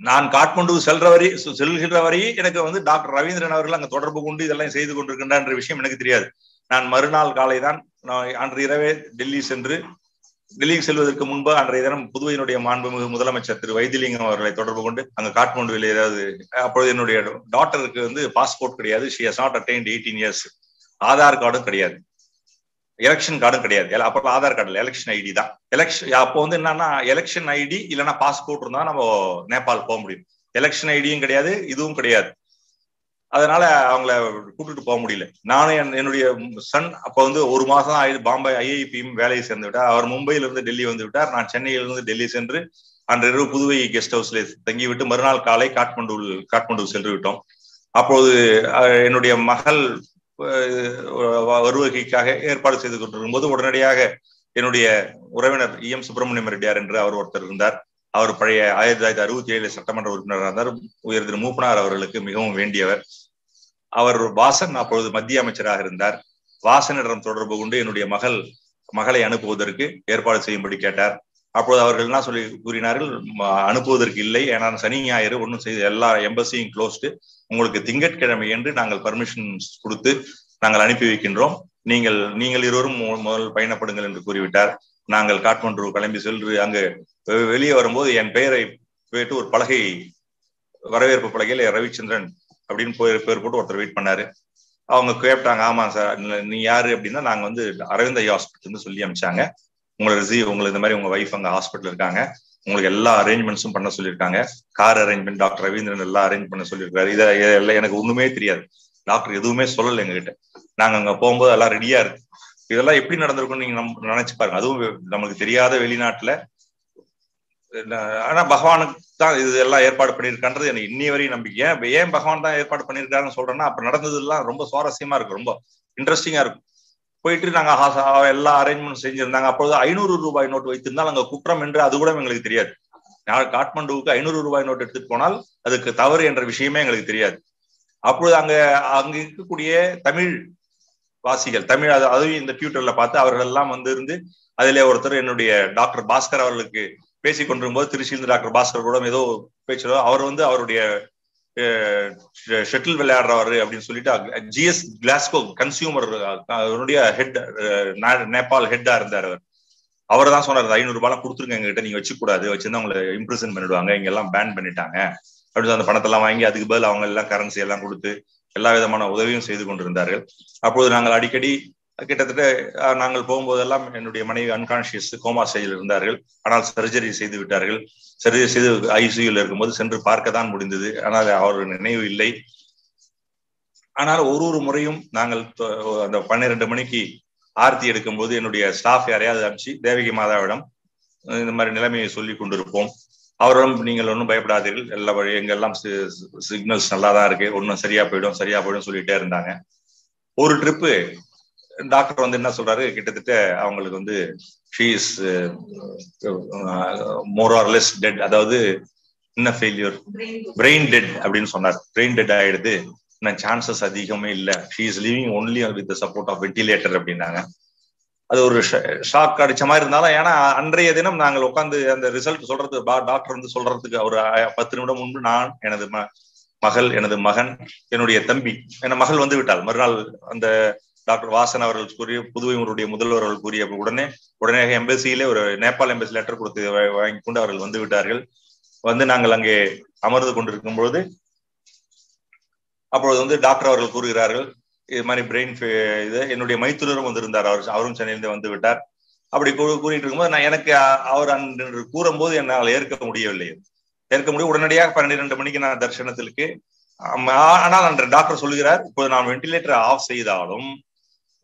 நான் காட்மண்டு செல்ற வரை செல்கின்ற வரை எனக்கு வந்து டாக்டர் ரவீந்திரன் அவர்கள் அங்க தொடர்பு கொண்டு இதெல்லாம் செய்து கொண்டிருக்கின்ற விஷயம் எனக்கு தெரியாது. நான் மறுநாள் காலை தான் நான் அன்று இரவே டெல்லி சென்று டெல்லிக்கு செல்வதற்கு முன்பு அன்றைய தினம் புதுவையினுடைய மாண்புமிகு முதலமைச்சர் திரு வைத்திலிங்கம் அவர்களை தொடர்பு கொண்டு அங்க காட்மண்டுவில் ஏதாவது அப்பொழுது என்னுடைய டாக்டருக்கு வந்து பாஸ்போர்ட் கிடையாது. She has not attained eighteen years Aadhaar கார்டும் கிடையாது. எலெக்ஷன் கார்டும் கிடையாது. அப்போ ஆதார் கார்டு எலெக்ஷன் ஐடி தான். எலெக்ஷன் அப்போ வந்து என்னன்னா எலெக்ஷன் ஐடி இல்லைன்னா பாஸ்போர்ட் இருந்தா நம்ம நேபாள் போக முடியும். எலெக்ஷன் ஐடியும் கிடையாது. இதுவும் கிடையாது. அதனால அவங்கள கூப்பிட்டு போக முடியல. நானும் என்னுடைய சன் அப்ப வந்து ஒரு மாசம் ஆயுது பாம்பே ஐஐபியும் வேலையை சேர்ந்து விட்டார் அவர் மும்பையில இருந்து டெல்லி வந்து விட்டார். நான் சென்னையிலிருந்து டெல்லி சென்று அன்றிரவு புதுவை கெஸ்ட் ஹவுஸ்ல தங்கிவிட்டு மறுநாள் காலை காட்மண்டு காட்மண்டு சென்று விட்டோம். அப்போது என்னுடைய மகள் வருவகைக்காக ஏற்பாடு செய்து கொண்டிருக்கும் போது உடனடியாக என்னுடைய உறவினர் இ. எம். சுப்பிரமணியம் ரெட்டியார் என்று அவர் ஒருத்தர் இருந்தார். அவர் பழைய ஆயிரத்தி தொள்ளாயிரத்தி அறுபத்தி ஏழு சட்டமன்ற உறுப்பினராக இருந்தார். உயர் திரு மூப்பனார் அவர்களுக்கு மிகவும் வேண்டியவர். அவர் வாசன். அப்பொழுது மத்திய அமைச்சராக இருந்தார். வாசனிடம் தொடர்பு கொண்டு என்னுடைய மகள் மகளை அனுப்புவதற்கு ஏற்பாடு செய்யும்படி கேட்டார். அப்போது அவர்கள் என்ன சொல்லி கூறினார்கள்? அனுப்புவதற்கு இல்லை. ஏன்னா சனி ஞாயிறு ஒன்றும் செய்து எல்லா எம்பசியும் க்ளோஸ்டு உங்களுக்கு திங்கட்கிழமை என்று நாங்கள் பர்மிஷன் கொடுத்து நாங்கள் அனுப்பி வைக்கின்றோம். நீங்கள் நீங்கள் இருவரும் முதல் பயணப்படுங்கள் என்று கூறிவிட்டார். நாங்கள் காட்மண்டு கிளம்பி சென்று அங்கு வெளியே வரும்போது என் பெயரை போயிட்டு ஒரு பலகை வரவேற்பு பலகையில் ரவிச்சந்திரன் அப்படின்னு போய் பேர் போட்டு ஒருத்தர் வெயிட் பண்ணாரு. அவங்க கேட்டாங்க ஆமா சார் நீ யாரு? அப்படின்னா நாங்க வந்து அரவிந்த் ஐ ஹாஸ்பிட்டல் சொல்லி அமிச்சாங்க. உங்களை ரிசீவ் உங்களுக்கு இந்த மாதிரி உங்க ஒய்ஃப் அங்க ஹாஸ்பிட்டல் இருக்காங்க. உங்களுக்கு எல்லா அரேஞ்ச்மெண்ட்ஸும் பண்ண சொல்லியிருக்காங்க. கார் அரேஞ்ச்மெண்ட் டாக்டர் ரவீந்திரன் எல்லாம் அரேஞ்ச் பண்ண சொல்லியிருக்காரு. இதை எல்லாம் எனக்கு ஒண்ணுமே தெரியாது. டாக்டர் எதுவுமே சொல்லலை எங்ககிட்ட. நாங்க அங்க போகும்போது எல்லாம் ரெடியா இருக்கு. இதெல்லாம் எப்படி நடந்திருக்கும்னு நீங்க நினைச்சு பாருங்க. அதுவும் நமக்கு தெரியாத வெளிநாட்டுல ஆனா பகவானுக்கு தான் இது எல்லாம் ஏற்பாடு பண்ணியிருக்கான்றது எனக்கு இன்னி வரையும் நம்பிக்கை. ஏன் ஏன் பகவான் தான் ஏற்பாடு பண்ணியிருக்காருன்னு சொல்றேன்னா அப்ப நடந்தது எல்லாம் ரொம்ப சுவாரஸ்யமா இருக்கும். ரொம்ப இன்ட்ரெஸ்டிங்கா இருக்கும். போயிட்டு நாங்க எல்லா அரேஞ்ச்மெண்ட் செஞ்சிருந்தாங்க. அப்பொழுது ஐநூறு ரூபாய் நோட்டு வைத்திருந்தால் அங்க குற்றம் என்று அது கூட எங்களுக்கு தெரியாது. காட்மண்டுவுக்கு ஐநூறு ரூபாய் நோட்டு எடுத்துட்டு போனால் அதுக்கு தவறு என்ற விஷயமே எங்களுக்கு தெரியாது. அப்பொழுது அங்க அங்க இருக்கக்கூடிய தமிழ் வாசிகள் தமிழ் அதுவும் இந்த ட்விட்டர்ல பார்த்து அவர்கள் எல்லாம் வந்து இருந்து அதிலே ஒருத்தர் என்னுடைய டாக்டர் பாஸ்கர் அவர்களுக்கு பேசி கொண்டிருக்கும் போது திருச்சியிலிருந்து டாக்டர் பாஸ்கர் கூட ஏதோ பேச்சு அவர் வந்து அவருடைய ஷட்டில் விளையாடுறவர் அப்படின்னு சொல்லிட்டு ஜிஎஸ் கிளாஸ்கோ கன்சியூமர் அவருடைய ஹெட் நேபாள் ஹெட்டா இருந்தார் அவர். அவர் தான் சொன்னார் ஐநூறு ரூபாய் கொடுத்துருங்க எங்ககிட்ட நீங்க வச்சு கூடாது வச்சிருந்தா உங்களை இம்ப்ரெசன் பண்ணிடுவாங்க. இங்க எல்லாம் பேன் பண்ணிட்டாங்க. அப்படின்னு அந்த பணத்தெல்லாம் வாங்கி அதுக்கு பதில் அவங்க எல்லாம் கரன்சி எல்லாம் கொடுத்து எல்லா விதமான உதவியும் செய்து கொண்டிருந்தார்கள். அப்போது நாங்கள் அடிக்கடி கிட்டத்தட்ட நாங்கள் போகும்போதெல்லாம் என்னுடைய மனைவி அன்கான்சியஸ் கோமா ஸ்டேஜில் இருந்தார்கள். ஆனால் சர்ஜரி செய்து விட்டார்கள். சர்ஜரி செய்து ஐசியூல இருக்கும்போது சென்று பார்க்க தான் முடிந்தது. ஆனால் அவர் நினைவு இல்லை. ஆனால் ஒரு ஒரு முறையும் நாங்கள் அந்த பன்னிரெண்டு மணிக்கு ஆர்த்தி எடுக்கும்போது என்னுடைய ஸ்டாஃப் யாரையாவது அனுப்பிச்சு தேவகி மாதாவிடம் இந்த மாதிரி நிலைமையை சொல்லி கொண்டிருப்போம். அவரும் நீங்கள் ஒன்றும் பயப்படாதீர்கள். எல்லா எங்கெல்லாம் சிக்னல்ஸ் நல்லா தான் இருக்கு. ஒன்றும் சரியா போயிடும் சரியா போயிடும் சொல்லிட்டே இருந்தாங்க. ஒரு ட்ரிப்பு டாக்டர் வந்து என்ன சொல்றாரு? கிட்டத்தட்ட அவங்களுக்கு வந்து she's more or less dead அதாவது என்ன ஃபெயிலியர் பிரெயின் டெட் அப்படின்னு சொன்னார். பிரெயின் டெட் ஆயிடுது. இன்னும் சான்சஸ் அதிகமே இல்லை. She is living only with support of ventilator அப்படின்னாங்க. அது ஒரு ஷாக் அடிச்ச மாதிரி இருந்தாலும் ஏன்னா அன்றைய தினம் நாங்கள் உட்காந்து அந்த ரிசல்ட் சொல்றது டாக்டர் வந்து சொல்றதுக்கு ஒரு பத்து நிமிடம் முன்பு நான் எனது மகள் எனது மகன் என்னுடைய தம்பி என மகள் வந்து விட்டாள். மறுநாள் அந்த டாக்டர் வாசன் அவர்கள் கூறிய புதுவை உங்களுடைய முதல்வர் அவர்கள் கூறிய உடனே உடனே எம்பசியிலே ஒரு நேபாள் எம்பசி லெட்டர் கொடுத்து வாங்கி கொண்டு அவர்கள் வந்து விட்டார்கள். வந்து நாங்கள் அங்கே அமர்ந்து கொண்டிருக்கும் பொழுது அப்பொழுது வந்து டாக்டர் அவர்கள் கூறுகிறார்கள் இது மாதிரி பிரெயின் இது என்னுடைய மைத்துனரும் வந்திருந்தார் அவர் அவரும் சென்னையிலிருந்து வந்து விட்டார். அப்படி கூறிட்டு இருக்கும்போது நான் எனக்கு அவர் அன்று கூறும்போது என்னால் ஏற்க முடியவில்லை. ஏற்க முடியும் உடனடியாக பன்னிரெண்டு மணிக்கு நான் தரிசனத்திற்கு ஆனால் அன்று டாக்டர் சொல்லுகிறார் இப்போது நான் வெண்டிலேட்டர் ஆஃப் செய்தாலும்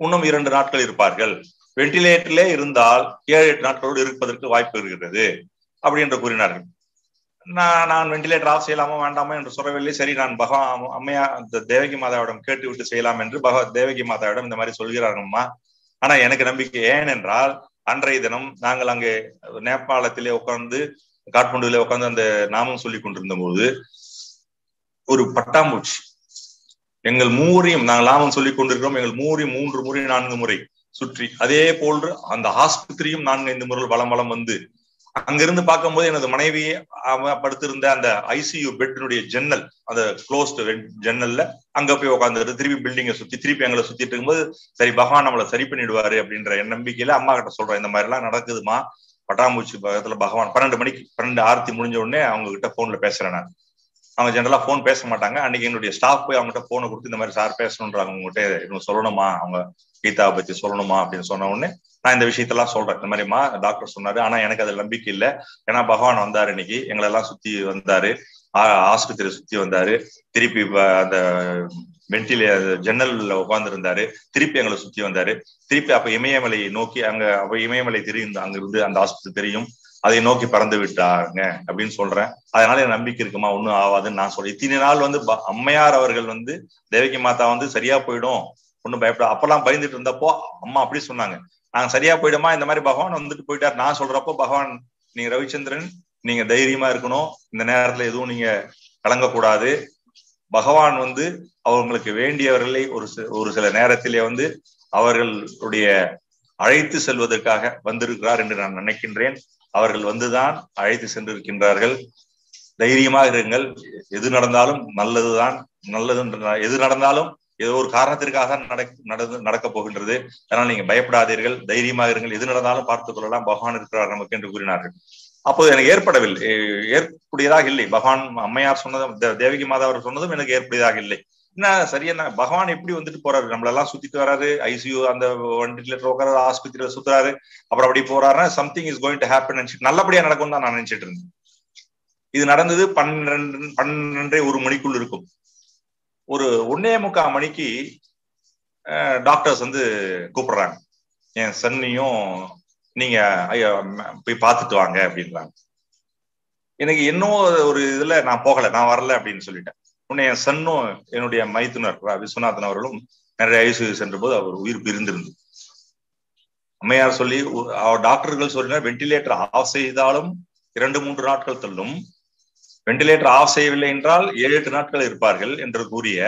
இன்னும் இரண்டு நாட்கள் இருப்பார்கள். வெண்டிலேட்டர்லே இருந்தால் ஏழு எட்டு நாட்களோடு இருப்பதற்கு வாய்ப்பு இருக்கிறது அப்படி என்று கூறினார்கள். நான் நான் வெண்டிலேட்டர் ஆஃப் செய்யலாமா வேண்டாமா என்று சொல்லவில்லை. சரி நான் பகவா அம்மையா இந்த தேவகி மாதாவிடம் கேட்டு விட்டு செய்யலாம் என்று பகவ தேவகி மாதாவிடம் இந்த மாதிரி சொல்கிறார்கள்மா ஆனா எனக்கு நம்பிக்கை ஏனென்றால் அன்றைய தினம் நாங்கள் அங்கே நேபாளத்திலே உட்கார்ந்து காட்மண்டுவிலே உட்கார்ந்து அந்த நாமம் சொல்லி கொண்டிருந்த போது ஒரு பட்டாம்பூச்சி எங்கள் மூவரையும் நாங்கள் லாபம் சொல்லிக் கொண்டிருக்கிறோம். எங்கள் மூவரையும் மூன்று முறை நான்கு முறை சுற்றி. அதே போன்று அந்த ஆஸ்பத்திரியும் நான்கு ஐந்து முறை வளம் வளம் வந்து அங்கிருந்து பார்க்கும்போது எனது மனைவியை படுத்திருந்த அந்த ஐசியு பெட்டினுடைய ஜன்னல் அந்த க்ளோஸ்டு ஜன்னல்ல அங்க போய் உட்காந்துட்டு திருப்பி பில்டிங்கை சுத்தி திருப்பி எங்களை சுத்திட்டு இருக்கும்போது சரி பகவான் நம்மளை சரி பண்ணிடுவாரு அப்படின்ற நம்பிக்கையில அம்மா கிட்ட சொல்றேன் இந்த மாதிரி எல்லாம் நடக்குதுமா? பட்டாம்பூச்சி பக்கத்துல பகவான் பன்னெண்டு மணிக்கு பன்னெண்டு ஆர்த்தி முடிஞ்ச உடனே அவங்க கிட்ட போன்ல பேசுறேன் நான். அவங்க ஜென்ரலாக ஃபோன் பேச மாட்டாங்க. அன்னைக்கு என்னுடைய ஸ்டாஃப் போய் அவங்ககிட்ட ஃபோனை கொடுத்து இந்த மாதிரி சார் பேசணுன்றாங்க. உங்ககிட்ட இன்னும் சொல்லணுமா? அவங்க கீதாவை பத்தி சொல்லணுமா? அப்படின்னு சொன்ன உடனே நான் இந்த விஷயத்தெல்லாம் சொல்றேன். இந்த மாதிரிமா டாக்டர் சொன்னாரு. ஆனா எனக்கு அதுல நம்பிக்கை இல்லை. ஏன்னா பகவான் வந்தாரு இன்னைக்கு. எங்களை எல்லாம் சுத்தி வந்தாரு. ஆஸ்பத்திரி சுத்தி வந்தாரு. திருப்பி அந்த வெண்டிலே ஜன்னல்ல உட்கார்ந்து இருந்தாரு திருப்பி எங்களை சுத்தி வந்தாரு. திருப்பி அப்ப இமயமலையை நோக்கி அங்க அப்ப இமயமலை தெரியும். அங்க இருந்து அந்த ஆஸ்பத்திரி தெரியும். அதை நோக்கி பறந்து விட்டாங்க அப்படின்னு சொல்றேன். அதனால என் நம்பிக்கை இருக்குமா? ஒண்ணும் ஆகாதுன்னு நான் சொல்றேன். இத்தனை நாள் வந்து அம்மையார் அவர்கள் வந்து தேவகி மாதா வந்து சரியா போயிடும் ஒன்னும் பயப்பட அப்பெல்லாம் பயந்துட்டு இருந்தப்போ அம்மா அப்படி சொன்னாங்க. நாங்க சரியா போயிடுமா? இந்த மாதிரி பகவான் வந்துட்டு போயிட்டார். நான் சொல்றப்போ பகவான் நீங்க ரவிச்சந்திரன் நீங்க தைரியமா இருக்கணும். இந்த நேரத்துல எதுவும் நீங்க கலங்கக்கூடாது. பகவான் வந்து அவங்களுக்கு வேண்டியவர்களை ஒரு ஒரு சில நேரத்திலே வந்து அவர்களுடைய அழைத்து செல்வதற்காக வந்திருக்கிறார் என்று நான் நினைக்கின்றேன். அவர்கள் வந்துதான் அழைத்து சென்றிருக்கின்றார்கள். தைரியமாக இருங்கள். எது நடந்தாலும் நல்லதுதான். நல்லது எது நடந்தாலும் ஏதோ ஒரு காரணத்திற்காக தான் நடந்து நடக்க போகின்றது. அதனால் நீங்க பயப்படாதீர்கள். தைரியமாக இருங்கள். எது நடந்தாலும் பார்த்துக் கொள்ளலாம். பகவான் இருக்கிறார் நமக்கு என்று கூறினார்கள். அப்போது எனக்கு ஏற்படவில்லை. ஏற்புடையதாக இல்லை. பகவான் அம்மையார் சொன்னதும் தேவகி மாதா அவர் சொன்னதும் எனக்கு ஏற்புடையதாக இல்லை. என்ன சரியா பகவான் எப்படி வந்துட்டு போறாரு? நம்மளெல்லாம் சுத்திட்டு வராரு. ஐசியூ அந்த வண்டிலேட்டர் உட்காராரு ஆஸ்பத்திரியில சுத்துறாரு. அப்புறம் அப்படி போறாருன்னா something is going to happen நல்லபடியா நடக்கும் தான் நான் நினைச்சிட்டு இருந்தேன். இது நடந்தது பன்னிரெண்டு பன்னெண்டரை ஒரு மணிக்குள் இருக்கும். ஒரு ஒன்னே முக்கால் மணிக்கு டாக்டர்ஸ் வந்து கூப்பிடுறாங்க. என் சன்னையும் நீங்க ஐயா போய் பார்த்துட்டு வாங்க அப்படின்றாங்க. எனக்கு இன்னும் ஒரு இதுல நான் போகல நான் வரல அப்படின்னு சொல்லிட்டேன். உன்னைய சன்னும் என்னுடைய மைத்துனர் விஸ்வநாதன் அவர்களும் நிறைய ஐசியூ சென்ற போது அவர் உயிர் பிரிந்திருந்தது. அம்மையார் சொல்லி அவர் டாக்டர்கள் சொல்லினார் வெண்டிலேட்டர் ஆஃப் செய்தாலும் இரண்டு மூன்று நாட்கள் தள்ளும். வெண்டிலேட்டர் ஆஃப் செய்யவில்லை என்றால் ஏழு எட்டு நாட்கள் இருப்பார்கள் என்று கூறிய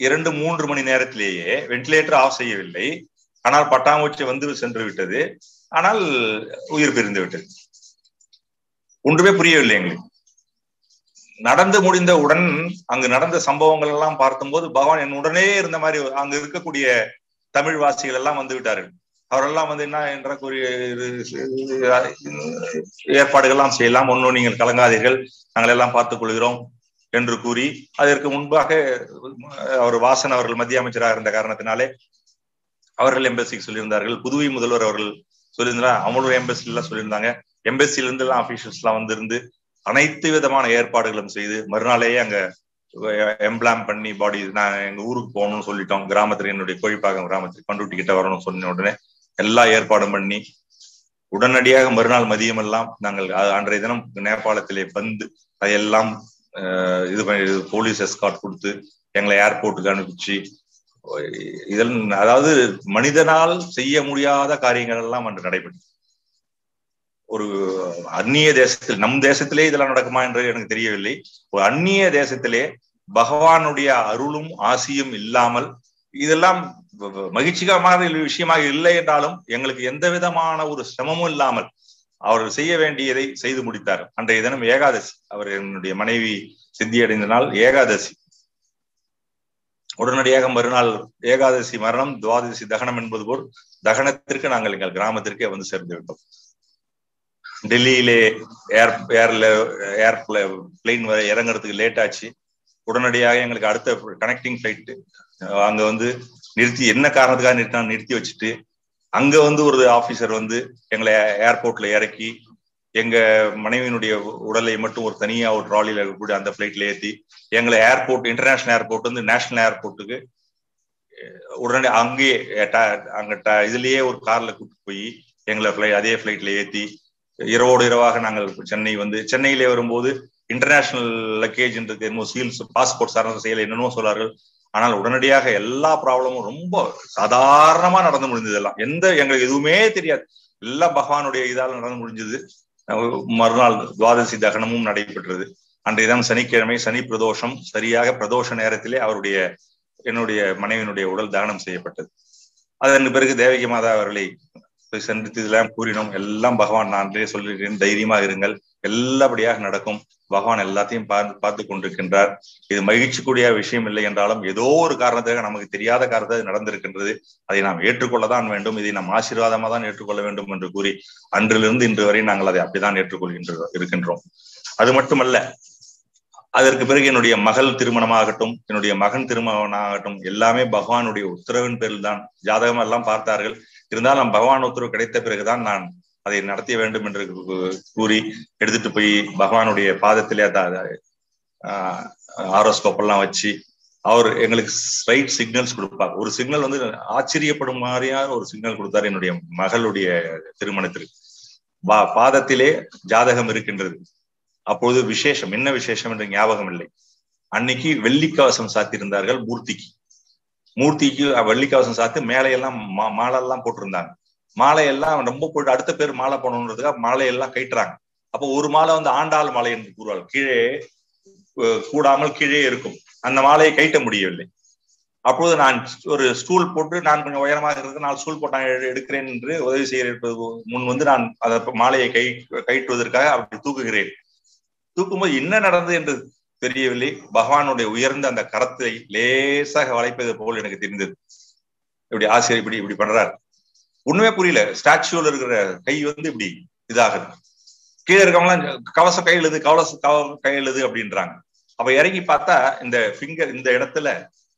இரண்டு மூன்று மணி நேரத்திலேயே வெண்டிலேட்டர் ஆஃப் செய்யவில்லை. ஆனால் பட்டாம்பூச்சி வந்து சென்று விட்டது. ஆனால் உயிர் பிரிந்து விட்டது. ஒன்றுமே புரியவில்லை எங்களுக்கு. நடந்து முடிந்தவுடன் அங்கு நடந்த சம்பவங்கள் எல்லாம் பார்க்கும்போது பகவான் என் உடனே இருந்த மாதிரி அங்கு இருக்கக்கூடிய தமிழ் வாசிகள் எல்லாம் வந்து விட்டார்கள். அவரெல்லாம் வந்து என்ன என்ற கூறிய ஏற்பாடுகள்லாம் செய்யலாம். ஒன்னும் நீங்கள் கலங்காதீர்கள். நாங்கள் எல்லாம் பார்த்துக் கொள்கிறோம் என்று கூறி அதற்கு முன்பாக அவர் வாசன் அவர்கள் மத்திய அமைச்சராக இருந்த காரணத்தினாலே அவர்கள் எம்பசிக்கு சொல்லியிருந்தார்கள். புதுவை முதல்வர் அவர்கள் சொல்லியிருந்தாங்க அவங்களோட எம்பசி எல்லாம் சொல்லியிருந்தாங்க. எம்பசில இருந்து எல்லாம் அபிஷியல்ஸ் எல்லாம் வந்திருந்து அனைத்து விதமான ஏற்பாடுகளும் செய்து மறுநாளேயே அங்க எம்ப்ளாம் பண்ணி பாடி நான் எங்க ஊருக்கு போகணும்னு சொல்லிட்டோம். கிராமத்துல என்னுடைய கோழிப்பாக்கம் கிராமத்துக்கு பண்டுட்டி கிட்ட வரணும்னு சொன்ன உடனே எல்லா ஏற்பாடும் பண்ணி உடனடியாக மறுநாள் மதியம் எல்லாம் நாங்கள் அன்றைய தினம் நேபாளத்திலே வந்து அதையெல்லாம் இது பண்ணி போலீஸ் எஸ்கார்ட் கொடுத்து எங்களை ஏர்போர்ட்டுக்கு அனுப்பிச்சு இதில் அதாவது மனிதனால் செய்ய முடியாத காரியங்கள் எல்லாம் அன்று நடைபெற்று ஒரு அந்நிய தேசத்தில் நம் தேசத்திலே இதெல்லாம் நடக்குமா என்று எனக்கு தெரியவில்லை. ஒரு அந்நிய தேசத்திலே பகவானுடைய அருளும் ஆசியும் இல்லாமல் இதெல்லாம் மகிழ்ச்சிகரமான விஷயமாக இல்லை என்றாலும் எங்களுக்கு எந்த விதமான ஒரு சிரமமும் இல்லாமல் அவர் செய்ய வேண்டியதை செய்து முடித்தார் அன்றைய தினம் ஏகாதசி. அவர் என்னுடைய மனைவி சித்தியடைந்த நாள் ஏகாதசி. உடனடியாக மறுநாள் ஏகாதசி மரணம் துவாதசி தகனம் என்பது போல் தகனத்திற்கு நாங்கள் எங்கள் கிராமத்திற்கே வந்து சேர்ந்து விட்டோம் டெல்லியிலே ஏர் ஏர்ல ஏர் பிளைன் இறங்குறதுக்கு லேட் ஆச்சு உடனடியாக எங்களுக்கு அடுத்த கனெக்டிங் ஃபிளைட் அங்க வந்து நிறுத்தி என்ன காரணத்துக்காக நிறுத்தினா நிறுத்தி வச்சுட்டு அங்க வந்து ஒரு ஆபீசர் வந்து எங்களை ஏர்போர்ட்ல இறக்கி எங்க மனைவியினுடைய உடலை மட்டும் ஒரு தனியா ஒரு ட்ராலியில இருக்கக்கூடிய அந்த பிளைட்ல ஏத்தி எங்களை ஏர்போர்ட் இன்டர்நேஷனல் ஏர்போர்ட் வந்து நேஷனல் ஏர்போர்ட்டுக்கு உடனே அங்கேயே அங்க இதுலயே ஒரு கார்ல கூப்பிட்டு போய் எங்களை அதே பிளைட்ல ஏத்தி இரவோடு இரவாக நாங்கள் சென்னை வந்து சென்னையிலே வரும்போது இன்டர்நேஷனல் லக்கேஜ்ன்றது என்னமோ சீல்ஸ் பாஸ்போர்ட் சார்ந்த செயல் என்னென்னோ சொல்லார்கள் ஆனால் உடனடியாக எல்லா ப்ராப்ளமும் ரொம்ப சாதாரணமா நடந்து முடிஞ்சது எல்லாம். எந்த எங்களுக்கு எதுவுமே தெரியாது. எல்லாம் பகவானுடைய இதால் நடந்து முடிஞ்சது. மறுநாள் துவாதசி தகனமும் நடைபெற்றது. அன்றைய தினம் சனிக்கிழமை சனி பிரதோஷம் சரியாக பிரதோஷ நேரத்திலே அவருடைய என்னுடைய மனைவியினுடைய உடல் தகனம் செய்யப்பட்டது. அதன் பிறகு தேவகி மாதா அவர்களை சந்தித்து இதெல்லாம் கூறினோம். எல்லாம் பகவான் நான் சொல்லியிருக்கேன் தைரியமா இருங்கள். எல்லாபடியாக நடக்கும். பகவான் எல்லாத்தையும் பார்த்து பார்த்து கொண்டிருக்கின்றார். இது மகிழ்ச்சிக்குரிய விஷயம் இல்லை என்றாலும் ஏதோ ஒரு காரணத்திற்காக நமக்கு தெரியாத காரணத்தை நடந்திருக்கின்றது. அதை நாம் ஏற்றுக்கொள்ளதான் வேண்டும். இதை நாம் ஆசீர்வாதமா தான் ஏற்றுக்கொள்ள வேண்டும் என்று கூறி அன்றிலிருந்து இன்று வரை நாங்கள் அதை அப்படிதான் ஏற்றுக்கொள்கின்ற இருக்கின்றோம். அது மட்டுமல்ல அதற்கு பிறகு என்னுடைய மகள் திருமணமாகட்டும் என்னுடைய மகன் திருமணமாகட்டும் எல்லாமே பகவானுடைய உத்தரவின் பேரில் தான் ஜாதகம் எல்லாம் பார்த்தார்கள். இருந்தாலும் பகவான் உத்தரவு கிடைத்த பிறகுதான் நான் அதை நடத்திய வேண்டும் என்று கூறி எடுத்துட்டு போய் பகவானுடைய பாதத்திலே ஆரோஸ்கோப்பெல்லாம் வச்சு அவர் எங்களுக்கு ரைட் சிக்னல்ஸ் கொடுப்பார். ஒரு சிக்னல் வந்து ஆச்சரியப்படும் மாதிரியா ஒரு சிக்னல் கொடுத்தார் என்னுடைய மகளுடைய திருமணத்திற்கு. பா பாதத்திலே ஜாதகம் இருக்கின்றது. அப்பொழுது விசேஷம் என்ன விசேஷம் என்று ஞாபகம் இல்லை அன்னைக்கு வெள்ளிக்கவசம் சாத்தியிருந்தார்கள் மூர்த்திக்கு. மூர்த்திக்கு வள்ளிக்கவசம் சாத்து மேலையெல்லாம் மாலையெல்லாம் போட்டிருந்தாங்க. மாலையெல்லாம் ரொம்ப போட்டு அடுத்த பேர் மாலை போடணுன்றதுக்காக மாலையெல்லாம் கைட்டுறாங்க அப்போ ஒரு மாலை வந்து ஆண்டாள் மாலை என்று கூறுவாள் கீழே கூடாமல் கீழே இருக்கும். அந்த மாலையை கைட்ட முடியவில்லை. அப்பொழுது நான் ஒரு ஸ்டூல் போட்டு நான் கொஞ்சம் உயரமாக இருக்கு நான் ஸ்டூல் போட்டு நான் எடுக்கிறேன் என்று உதவி செய்கிறேன் முன் வந்து நான் அதை மாலையை கை கைட்டுவதற்காக அப்படி தூக்குகிறேன். தூக்கும்போது என்ன நடந்தது என்று தெரியவில்லை. பகவானுடைய உயர்ந்த அந்த கரத்தை லேசாக வளைப்பது போல் எனக்கு தெரிந்தது. இப்படி ஆசிரியர் இப்படி இப்படி பண்றாரு. ஒண்ணுமே புரியல. ஸ்டாச்சுல இருக்கிற கை வந்து இப்படி இதாகுது. கீழே இருக்கவங்களாம் கவச கையெழுது கவலச கை கையெழுது அப்படின்றாங்க. அப்ப இறங்கி பார்த்தா இந்த ஃபிங்கர் இந்த இடத்துல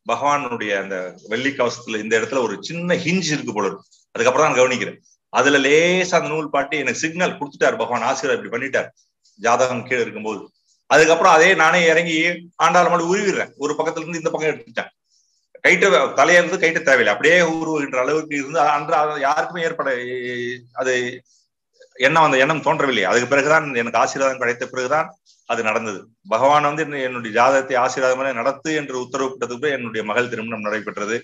பகவானுடைய அந்த வெள்ளி கவசத்துல இந்த இடத்துல ஒரு சின்ன ஹிஞ்ச் இருக்கு போல இருக்கு. அதுக்கப்புறம் தான் கவனிக்கிறேன். அதுல லேசா அந்த நூல் பாட்டி எனக்கு சிக்னல் கொடுத்துட்டார். பகவான் ஆசிரியர் இப்படி பண்ணிட்டார். ஜாதகம் கீழே இருக்கும்போது. அதுக்கப்புறம் அதே நானே இறங்கி ஆண்டாள் மாதிரி உருவிடுறேன். ஒரு பக்கத்துல இருந்து இந்த பக்கம் எடுத்துட்டேன். கைட்ட தலையா இருந்து கைட்ட தேவையில்லை. அப்படியே உருவுகின்ற அளவுக்கு இருந்து அன்று யாருக்குமே ஏற்பட அது எண்ணம் அந்த எண்ணம் தோன்றவில்லை. அதுக்கு பிறகுதான் எனக்கு ஆசீர்வாதம் கிடைத்த பிறகுதான் அது நடந்தது. பகவான் வந்து என்னுடைய ஜாதகத்தை ஆசீர்வாதம் நடத்து என்று உத்தரவிட்டதுக்கு என்னுடைய மகள் திருமணம் நடைபெற்றது.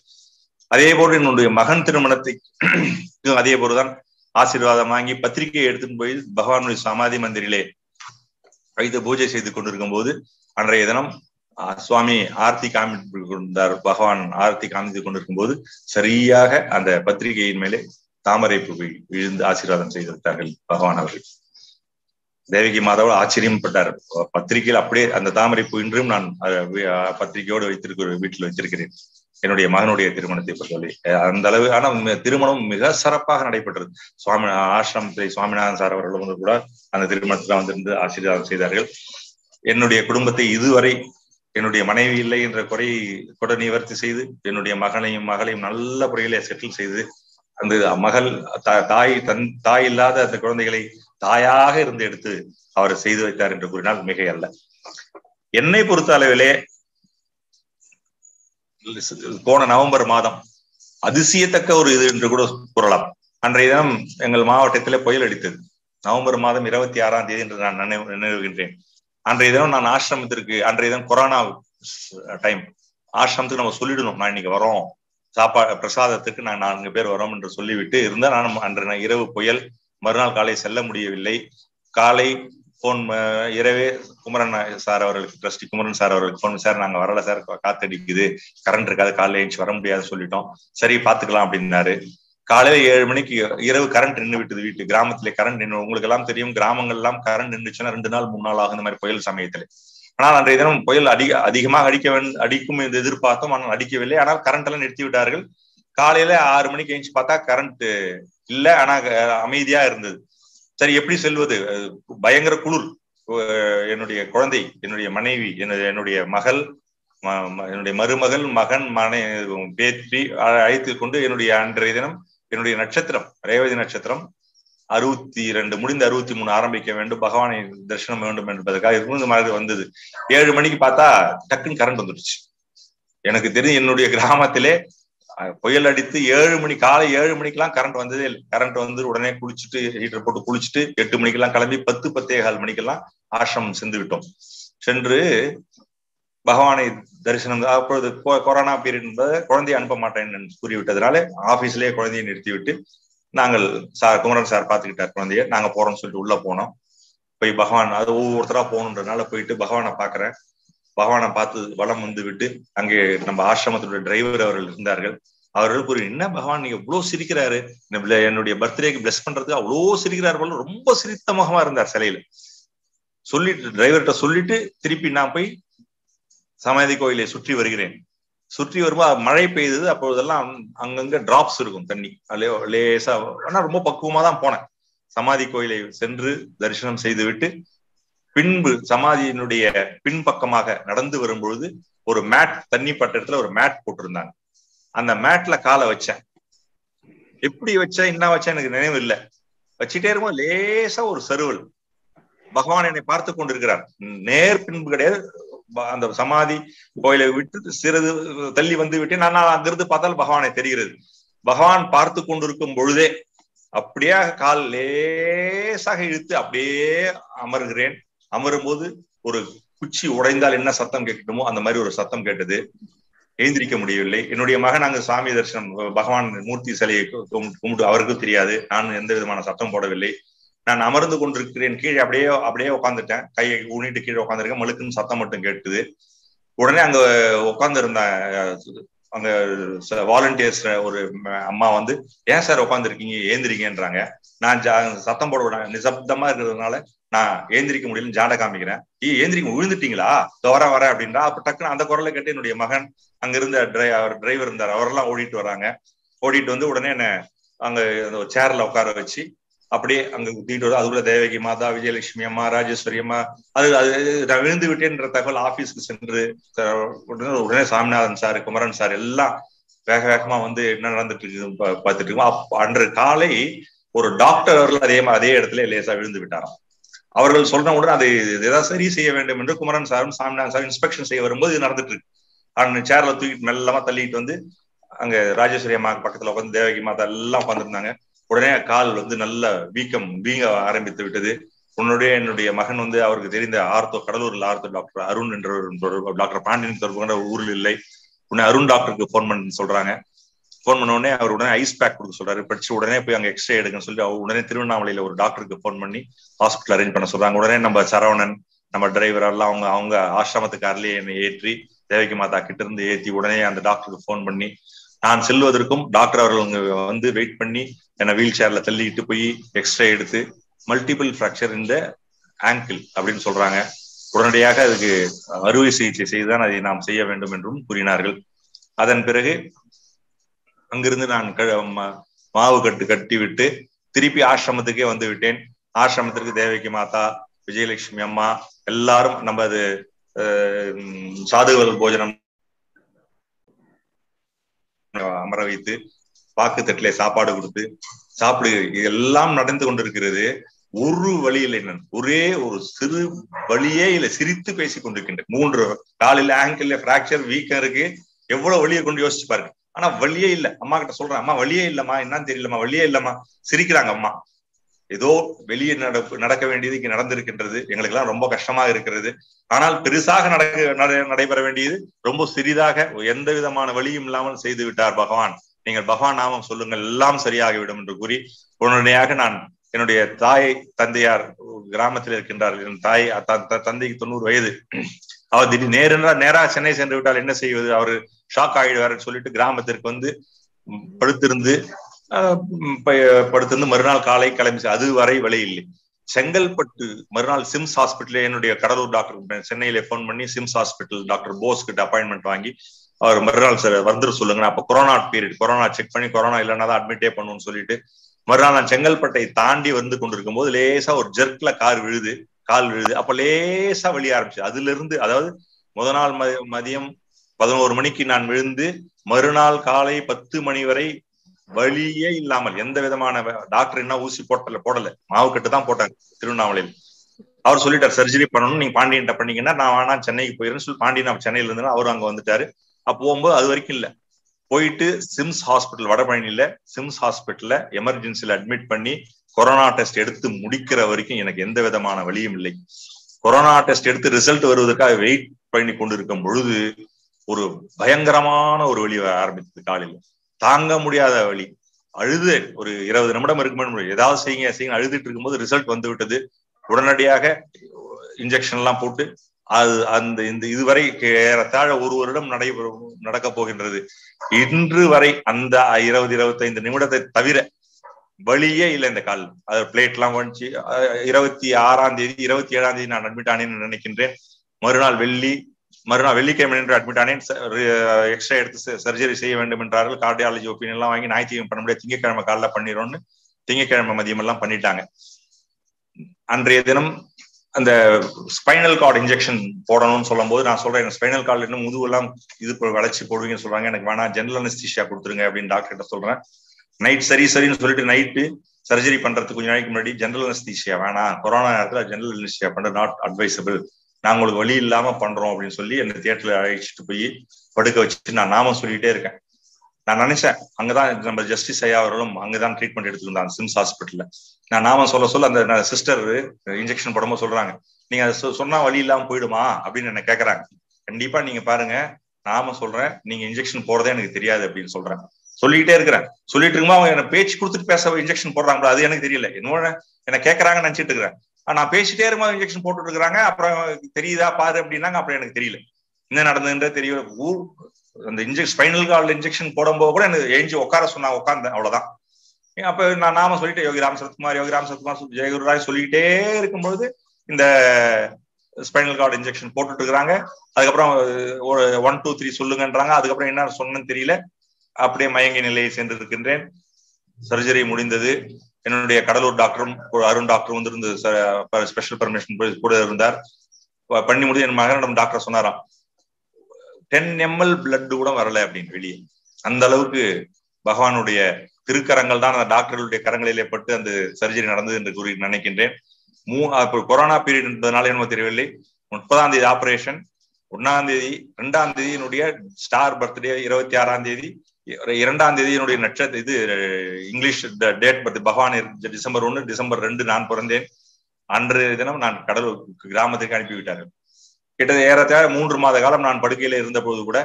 அதே போல என்னுடைய மகன் திருமணத்தை அதே போலதான் ஆசீர்வாதம் வாங்கி பத்திரிகையை எடுத்துட்டு போய் பகவானுடைய சமாதி மந்திரிலே வைத்து பூஜை செய்து கொண்டிருக்கும் போது அன்றைய தினம் சுவாமி ஆர்த்தி காமித்து கொண்டார் பகவான் ஆர்த்தி காமித்துக் கொண்டிருக்கும் போது சரியாக அந்த பத்திரிகையின் மேலே தாமரை பூ விழுந்து ஆசீர்வாதம் செய்திருக்கிறார்கள் பகவான் அவர்கள். தேவகி மாதாவோட ஆச்சரியப்பட்டார் பத்திரிகையில் அப்படியே அந்த தாமரை பூ இன்றும் நான் பத்திரிகையோடு வைத்திருக்கிற வீட்டில் வைத்திருக்கிறேன். என்னுடைய மகனுடைய திருமணத்தை சொல்லி அந்த அளவு ஆனா திருமணம் மிக சிறப்பாக நடைபெற்றது. சுவாமி ஆசிரமத்தை சுவாமிநாதன் சார் அவர்கள் வந்து கூட அந்த திருமணத்துல வந்திருந்து ஆசீர்வாதம் செய்தார்கள். என்னுடைய குடும்பத்தை இதுவரை என்னுடைய மனைவி இல்லை என்ற குறை கூட நிவர்த்தி செய்து என்னுடைய மகனையும் மகளையும் நல்ல முறையிலே செட்டில் செய்து அந்த மகள் தாய் தன் தாய் இல்லாத அந்த குழந்தைகளை தாயாக இருந்து எடுத்து அவர் செய்து வைத்தார் என்று கூறினால் மிகை அல்ல என்னை பொறுத்த அளவிலே போன நவம்பர் மாதம் அதிசயத்தக்க ஒரு இது என்று கூட கூறலாம். அன்றைய தினம் எங்கள் மாவட்டத்திலே புயல் அடித்தது. நவம்பர் மாதம் இருபத்தி ஆறாம் தேதி என்று நான் நினைவு நினைவுகின்றேன். அன்றைய தினம் நான் ஆசிரமத்திற்கு அன்றைய தினம் கொரோனா டைம் ஆசிரமத்துக்கு நம்ம சொல்லிடணும். நான் இன்னைக்கு வரோம். சாப்பாடு பிரசாதத்துக்கு நான் நான்கு பேர் வரோம் என்று சொல்லிவிட்டு இருந்தால் நான் அன்று இரவு புயல் மறுநாள் காலை செல்ல முடியவில்லை. காலை போன் இரவே குமரன் சார் அவர்களுக்கு ட்ரஸ்டி குமரன் சார் அவர்களுக்கு போன் சார் நாங்க வரல சார். காத்தடிக்குது. கரண்ட் இருக்காது. காலையில ஏஞ்சி வர முடியாது சொல்லிட்டோம். சரி பாத்துக்கலாம் அப்படின்னாரு. காலையில ஏழு மணிக்கு இரவு கரண்ட் நின்று விட்டது வீட்டு. கிராமத்துல கரண்ட் நின்று உங்களுக்கு எல்லாம் தெரியும் கிராமங்கள் எல்லாம் கரண்ட் நின்றுச்சுன்னா ரெண்டு நாள் மூணு நாள் ஆகும் இந்த மாதிரி புயல் சமயத்துல. ஆனால் அன்றைய தினம் புயல் அடி அதிகமாக அடிக்க வேண்டும் அடிக்கும் என்று எதிர்பார்த்தோம். ஆனால் அடிக்கவில்லை. ஆனால் கரண்ட் எல்லாம் நிறுத்தி விட்டார்கள். காலையில ஆறு மணிக்கு எழுந்து பார்த்தா கரண்ட் இல்ல. ஆனா அமைதியா இருந்தது. சரி எப்படி செல்வது? பயங்கர குளிர். என்னுடைய குழந்தை என்னுடைய மனைவி என்னுடைய மகள் என்னுடைய மருமகள் மகன் மனை பேத்தி அழைத்து கொண்டு என்னுடைய அன்றைய தினம் என்னுடைய நட்சத்திரம் ரேவதி நட்சத்திரம் அறுபத்தி ரெண்டு முடிந்து அறுபத்தி மூணு ஆரம்பிக்க வேண்டும். பகவானை தரிசனம் வேண்டும் என்பதற்காக இருந்து மாதிரி வந்தது. ஏழு மணிக்கு பார்த்தா டக்குன்னு கரண்ட் வந்துடுச்சு. எனக்கு தெரிஞ்சு என்னுடைய கிராமத்திலே புயல் அடித்து ஏழு மணி காலை ஏழு மணிக்கெல்லாம் கரண்ட் வந்ததே இல்லை. கரண்ட் வந்து உடனே குளிச்சுட்டு ஹீட்டர் போட்டு குளிச்சுட்டு எட்டு மணிக்கெல்லாம் கிளம்பி பத்து பத்தே கால் மணிக்கெல்லாம் ஆசிரமம் சென்று விட்டோம். சென்று பகவானை தரிசனம் அப்பொழுது கொரோனா பீரியட் என்பது குழந்தையை அனுப்ப மாட்டேன் கூறிவிட்டதுனால ஆபீஸ்லயே குழந்தையை நிறுத்திவிட்டு நாங்கள் சார் குமரன் சார் பார்த்துக்கிட்டார் குழந்தைய. நாங்க போறோம்னு சொல்லிட்டு உள்ள போனோம். போய் பகவான் அது ஒவ்வொருத்தரா போகணுன்றதுனால போயிட்டு பகவானை பாக்குறேன் பகவானை பார்த்து வளம் வந்து விட்டு அங்கே நம்ம ஆசிரமத்துடைய டிரைவர் அவர்கள் இருந்தார்கள். அவர்கள் கூறி என்ன பகவான் நீங்க இவ்வளவு சிரிக்கிறாரு? என்னுடைய பர்த்டேக்கு பிளஸ் பண்றதுக்கு அவ்வளோ சிரிக்கிறார் போல ரொம்ப சிரித்த முகமா இருந்தார் சிலையில. சொல்லிட்டு டிரைவர்கிட்ட சொல்லிட்டு திருப்பி நான் போய் சமாதி கோயிலை சுற்றி வருகிறேன். சுற்றி வரும்போது மழை பெய்தது. அப்பொழுதெல்லாம் அங்கங்க டிராப்ஸ் இருக்கும் தண்ணி. லேசா ஆனா ரொம்ப பக்குவமா தான் போனேன். சமாதி கோயிலை சென்று தரிசனம் செய்து விட்டு பின்பு சமாதியினுடைய பின்பக்கமாக நடந்து வரும்பொழுது ஒரு மேட் தண்ணி பட்ட இடத்துல ஒரு மேட் போட்டிருந்தாங்க. அந்த மேட்ல காலை வச்சேன். எப்படி வச்சேன் என்ன வச்சேன் எனக்கு நினைவு இல்லை. வச்சுட்டே இருக்கும் லேசா ஒரு சருவல். பகவான் என்னை பார்த்து கொண்டிருக்கிறார். நேர் பின்பு கிடையாது. அந்த சமாதி கோயிலை விட்டு சிறிது தள்ளி வந்து விட்டு நான் அங்கிருந்து பார்த்தால் பகவானை தெரிகிறது. பகவான் பார்த்து கொண்டிருக்கும் பொழுதே அப்படியே கால் லேசாக இழுத்து அப்படியே அமர்கிறேன். அமரும் போது ஒரு குச்சி உடைந்தால் என்ன சத்தம் கேட்கணுமோ அந்த மாதிரி ஒரு சத்தம் கேட்டது. எழுந்திரிக்க முடியவில்லை. என்னுடைய மகன் அங்கு சாமி தரிசனம் பகவான் மூர்த்தி சிலையை கும்பிட்டு அவருக்கும் தெரியாது. நான் எந்த விதமான சத்தம் போடவில்லை. நான் அமர்ந்து கொண்டிருக்கிறேன். கீழே அப்படியே அப்படியே உட்காந்துட்டேன் கையை ஊனிட்டு கீழே உட்காந்துருக்கேன் மழுக்குன்னு சத்தம் மட்டும் கேட்டுது. உடனே அங்க உட்கார்ந்து இருந்த அங்க வாலண்டியர்ஸ் ஒரு அம்மா வந்து ஏன் சார் உட்காந்துருக்கீங்க ஏந்திரிங்கன்றாங்க. நான் சத்தம் போட நிசப்தமா இருக்கிறதுனால நான் ஏந்திரிக்க முடியலன்னு ஜாட காமிக்கிறேன். ஏ ஏந்திரிக்க விழுந்துட்டீங்களா வர வர அப்படின்றா. அப்ப டக்குன்னு அந்த குரலை கேட்டு என்னுடைய மகன் அங்க இருந்த அவர் டிரைவர் இருந்தார். அவரெல்லாம் ஓடிட்டு வராங்க. ஓடிட்டு வந்து உடனே என்ன அங்க அந்த சேர்ல உட்கார வச்சு அப்படியே அங்க கூட்டிட்டு வரும். அதுக்குள்ள தேவகி மாதா விஜயலட்சுமி அம்மா ராஜேஸ்வரி அம்மா அது அது நான் விழுந்து விட்டேன்ற தகவல் ஆபீஸ்க்கு சென்று உடனே சாமிநாதன் சார் குமரன் சார் எல்லாம் வேக வேகமா வந்து என்ன நடந்துட்டு இருக்கு பார்த்துட்டு இருக்கோம். அன்று காலை ஒரு டாக்டர் அவர்கள் அதே அதே இடத்துல லேசா விழுந்து விட்டாராம். அவர்கள் சொல்ற உடனே அதை ஏதாவது சரி செய்ய வேண்டும் என்று குமரன் சாரும் சாமிநாதன் சார் இன்ஸ்பெக்ஷன் செய்ய வரும்போது இது நடந்துட்டு இருக்கு. அந்த சேர்ல தூக்கிட்டு மெல்லமா தள்ளிட்டு வந்து அங்க ராஜேஸ்வரி அம்மா பக்கத்துல உட்காந்து தேவகி மாதா எல்லாம் உட்காந்துருந்தாங்க உடனே கால் வந்து நல்ல வீக்கம் வீங்க ஆரம்பித்து விட்டது. உன்னுடைய என்னுடைய மகன் வந்து அவருக்கு தெரிந்த ஆர்த்தோ கடலூர்ல ஆர்த்தோ டாக்டர் அருண் என்ற டாக்டர் பாண்டியன் தொடர்பு ஊரில் இல்லை. உன்னை அருண் டாக்டருக்கு போன் பண்ணி சொல்றாங்க. ஃபோன் பண்ண உடனே அவர் உடனே ஐஸ் பேக் கொடுக்க சொல்றாரு. படிச்சு உடனே போய் அங்க எக்ஸ்ரே எடுக்கன்னு சொல்லி அவர் உடனே திருவண்ணாமலையில ஒரு டாக்டருக்கு ஃபோன் பண்ணி ஹாஸ்பிட்டல் அரேஞ்ச் பண்ண சொல்றாங்க உடனே நம்ம சரவணன் நம்ம டிரைவர் எல்லாம் அவங்க அவங்க ஆசிரமத்துக்காரிலேயே என்னை ஏற்றி தேவைக்கு மாதா கிட்ட இருந்து ஏற்றி உடனே அந்த டாக்டருக்கு ஃபோன் பண்ணி நான் செல்வதற்கும் டாக்டர் அவர்கள் வந்து வெயிட் பண்ணி என்னை வீல் சேர்ல தள்ளிட்டு போய் எக்ஸ்ரே எடுத்து மல்டிபிள் ஃப்ராக்சர் இந்த ஆங்கிள் அப்படின்னு சொல்றாங்க. உடனடியாக அதுக்கு அறுவை சிகிச்சை செய்துதான் அதை நாம் செய்ய வேண்டும் என்றும் கூறினார்கள். அதன் பிறகு அங்கிருந்து நான் மாவு கட்டு கட்டி விட்டு திருப்பி ஆசிரமத்துக்கே வந்து விட்டேன். ஆசிரமத்திற்கு தேவகி மாதா விஜயலட்சுமி அம்மா எல்லாரும் நம்ம அது சாதுகள் போஜனம் அமர வைத்து பாக்கு தட்டிலே சாப்பாடு கொடுத்து சாப்பிடு இதெல்லாம் நடந்து கொண்டிருக்கிறது. ஒரு வழியில் என்ன? ஒரே ஒரு சிறு வழியே இல்ல சிரித்து பேசி கொண்டிருக்கின்ற மூன்று காலில் ஆங்கிள் பிராக்சர் வீக்கம் இருக்கு. எவ்வளவு வழியை கொண்டு யோசிச்சு பாருங்க. ஆனா வழியே இல்ல. அம்மா கிட்ட சொல்றேன் அம்மா வழியே இல்லம்மா. என்னன்னு தெரியலம்மா. வழியே இல்லம்மா. சிரிக்கிறாங்க அம்மா. ஏதோ வெளியே நடப்பு நடக்க வேண்டியது இங்க நடந்திருக்கின்றது. எங்களுக்கு எல்லாம் ரொம்ப கஷ்டமா இருக்கிறது. ஆனால் பெருசாக நடக்க நடைபெற வேண்டியது ரொம்ப சிறிதாக எந்த விதமான வழியும் இல்லாமல் செய்து விட்டார் பகவான். நீங்கள் பகவான் நாமம் சொல்லுங்கள். எல்லாம் சரியாகிவிடும் என்று கூறி உடனடியாக நான் என்னுடைய தாய் தந்தையார் கிராமத்தில் இருக்கின்றார். என் தாய் தந்தைக்கு தொண்ணூறு வயது. அவர் திடீர் நேரா நேரா சென்னை சென்று விட்டால் என்ன செய்வது? அவர் ஷாக் ஆயிடுவாருன்னு சொல்லிட்டு கிராமத்திற்கு வந்து படுத்திருந்து படுத்திருந்து மறுநாள் காலை கிளம்பி அது வரை வழி இல்லை. செங்கல்பட்டு மறுநாள் சிம்ஸ் ஹாஸ்பிட்டல் என்னுடைய கடலூர் டாக்டர் சென்னையில போன் பண்ணி சிம்ஸ் ஹாஸ்பிட்டல் டாக்டர் போஸ் கிட்ட அப்பாயின்மெண்ட் வாங்கி அவர் மறுநாள் சார் வந்துட சொல்லுங்க அப்ப கொரோனா பீரியட் கொரோனா செக் பண்ணி கொரோனா இல்லைன்னா தான் அட்மிட்டே பண்ணுன்னு சொல்லிட்டு மறுநாள் நான் செங்கல்பட்டை தாண்டி வந்து கொண்டிருக்கும் போது லேசா ஒரு ஜெர்க்ல கார் விழுது கால் விழுது அப்ப லேசா வெளிய ஆரம்பிச்சு அதுல இருந்து அதாவது முத நாள் மதியம் பதினோரு மணிக்கு நான் விழுந்து மறுநாள் காலை பத்து மணி வரை வழியே இல்லாமல் எந்த விதமான டாக்டர் என்ன ஊசி போட்டல போடல. மாவு கட்டு தான் போட்டாங்க திருவண்ணாமலையில். அவர் சொல்லிட்டார் சர்ஜரி பண்ணணும் நீங்க பாண்டியன்ட்ட பண்ணீங்கன்னா நான் வேணா சென்னைக்கு போயிருன்னு சொல்லி பாண்டியன் சென்னையில இருந்து அவர் அங்க வந்துட்டாரு. அப்போ போகும்போது அது வரைக்கும் இல்ல. போயிட்டு சிம்ஸ் ஹாஸ்பிட்டல் வடபழனியில சிம்ஸ் ஹாஸ்பிட்டல்ல எமர்ஜென்சில அட்மிட் பண்ணி கொரோனா டெஸ்ட் எடுத்து முடிக்கிற வரைக்கும் எனக்கு எந்த விதமான வழியும் இல்லை. கொரோனா டெஸ்ட் எடுத்து ரிசல்ட் வருவதற்காக வெயிட் பண்ணி கொண்டிருக்கும் பொழுது ஒரு பயங்கரமான ஒரு வழி ஆரம்பித்தது காலையில. தாங்க முடியாத வழி. அழுது. ஒரு இருபது நிமிடம் இருக்குமே ஏதாவது செய்யுங்க செய்யுங்க அழுதுட்டு இருக்கும்போது ரிசல்ட் வந்து விட்டது. உடனடியாக இன்ஜெக்ஷன் எல்லாம் போட்டு அது அந்த இந்த இதுவரை ஏறத்தாழ ஒரு வருடம் நடைபெறும் நடக்க போகின்றது. இன்று வரை அந்த இருபது இருபத்தைந்து நிமிடத்தை தவிர வழியே இல்லை இந்த கால். அது பிளேட் எல்லாம் வந்துச்சு இருபத்தி ஆறாம் தேதி இருபத்தி ஏழாம் தேதி நான் அட்மிட் ஆனேன்னு நினைக்கின்றேன். மறுநாள் வெள்ளி மறுநாள் வெள்ளிக்கிழமை என்று அட்மிட் ஆனேன். எக்ஸ்ரே எடுத்து சர்ஜரி செய்ய வேண்டும் என்றார்கள். கார்டியாலஜி ஒப்பீனியன் எல்லாம் வாங்கி ஞாயிற்றுக்கிழமை பண்ண முடியாது. திங்கக்கிழமை காலைல பண்ணிடும்னு திங்கக்கிழமை மதியம் எல்லாம் பண்ணிட்டாங்க. அன்றைய தினம் அந்த ஸ்பைனல் கார்டு இன்ஜெக்ஷன் போடணும்னு சொல்லும் போது நான் சொல்றேன் ஸ்பைனல் கார்டு இன்னும் முதுவெல்லாம் இது வளைச்சு போடுவீங்கன்னு சொல்றாங்க. எனக்கு வேணா ஜெனரல் அனஸ்திஷியா கொடுத்துருங்க அப்படின்னு டாக்டர் கிட்ட சொல்றேன். நைட் சரி சரின்னு சொல்லிட்டு நைட்டு சர்ஜரி பண்றதுக்கு கொஞ்சம் நாளைக்கு முன்னாடி ஜெனரல் அனஸ்திஷியா வேணாம். கொரோனா நேரத்தில் ஜெனரல் அனஸ்திஷியா பண்ற நாட் அட்வைசபிள் நான் உங்களுக்கு வழி இல்லாம பண்றோம் அப்படின்னு சொல்லி என்னை தியேட்டர்ல அழைச்சிட்டு போய் படுக்க வச்சுட்டு நான் நாம சொல்லிட்டே இருக்கேன். நான் நினைச்சேன் அங்கதான் நம்ம ஜஸ்டிஸ் ஐயா அவர்களும் அங்கதான் ட்ரீட்மெண்ட் எடுத்துருந்தாங்க சிம்ஸ் ஹாஸ்பிட்டல்ல நான் நாம சொல்ல சொல்ல அந்த சிஸ்டர் இன்ஜெக்ஷன் போடும்போது சொல்றாங்க நீங்க சொன்னா வழி இல்லாம போயிடுமா? அப்படின்னு என்ன கேக்குறாங்க. கண்டிப்பா நீங்க பாருங்க நாம சொல்றேன் நீங்க இன்ஜெக்ஷன் போறதே எனக்கு தெரியாது அப்படின்னு சொல்றேன் சொல்லிக்கிட்டே இருக்கிறேன். சொல்லிட்டு இருக்கோம் அவங்க என்ன பேச்சு கொடுத்துட்டு பேச இன்ஜெக்ஷன் போடுறாங்களோ? அது எனக்கு தெரியல. இன்னொன்னு என்ன கேட்கறாங்கன்னு நினைச்சிட்டு இருக்கிறேன். நான் பேசிட்டே இருக்கும்போது இன்ஜெக்ஷன் போட்டுட்டு இருக்கிறாங்க அப்புறம் தெரியுதா பாரு அப்படின்னாங்க. அப்புறம் எனக்கு தெரியல. என்ன நடந்ததுன்றே தெரியல. ஊர் அந்த இன்ஜெக்ஷன் ஸ்பைனல் கார்டு இன்ஜெக்ஷன் போடும்போது கூட எனக்கு எழுஞ்சி உட்கார சொன்னா உட்காந்தேன் அவ்வளவுதான். அப்ப நான் நாம சொல்லிட்டு யோகி ராம் சரத்குமார் யோகி ராம் சரத்குமார் ஜெயகுரு சொல்லிக்கிட்டே இருக்கும்பொழுது இந்த ஸ்பைனல் கார்டு இன்ஜெக்ஷன் போட்டுட்டு இருக்கிறாங்க அதுக்கப்புறம் ஒரு ஒன் டூ த்ரீ சொல்லுங்கன்றாங்க. அதுக்கப்புறம் என்ன சொன்னேன்னு தெரியல. அப்படியே மயங்கி நிலையை சென்று இருக்கின்றேன் சர்ஜரி முடிந்தது. என்னுடைய கடலூர் டாக்டரும் அருண் டாக்டரும் வந்து இருந்து ஸ்பெஷல் பர்மிஷன் கூட இருந்தார். பண்ணி முடிஞ்சு என் மகனிடம் டாக்டர் சொன்னாராம் டென் எம்எல் பிளட் கூட வரல அப்படின்னு வெளியே. அந்த அளவுக்கு பகவானுடைய திருக்கரங்கள் தான் அந்த டாக்டர்களுடைய கரங்களிலே பட்டு அந்த சர்ஜரி நடந்தது என்று கூறி நினைக்கின்றேன். மூ கொரோனா பீரியட் என்பதனால என்னமோ தெரியவில்லை. முப்பதாம் தேதி ஆபரேஷன் ஒன்னாம் தேதி ரெண்டாம் தேதி என்னுடைய ஸ்டார் பர்த்டே இருபத்தி ஆறாம் தேதி இரண்டாம் தேதி என்னுடைய நட்சத்திர இது இங்கிலீஷ் டேட் பத்து பகவான் டிசம்பர் ஒன்னு டிசம்பர் ரெண்டு நான் பிறந்தேன். அன்றைய தினம் நான் கடலூர் கிராமத்துக்கு அனுப்பிவிட்டார்கள். கிட்டத்தட்ட ஏறத்தாழ மூன்று மாத காலம் நான் படுக்கையில இருந்தபோது கூட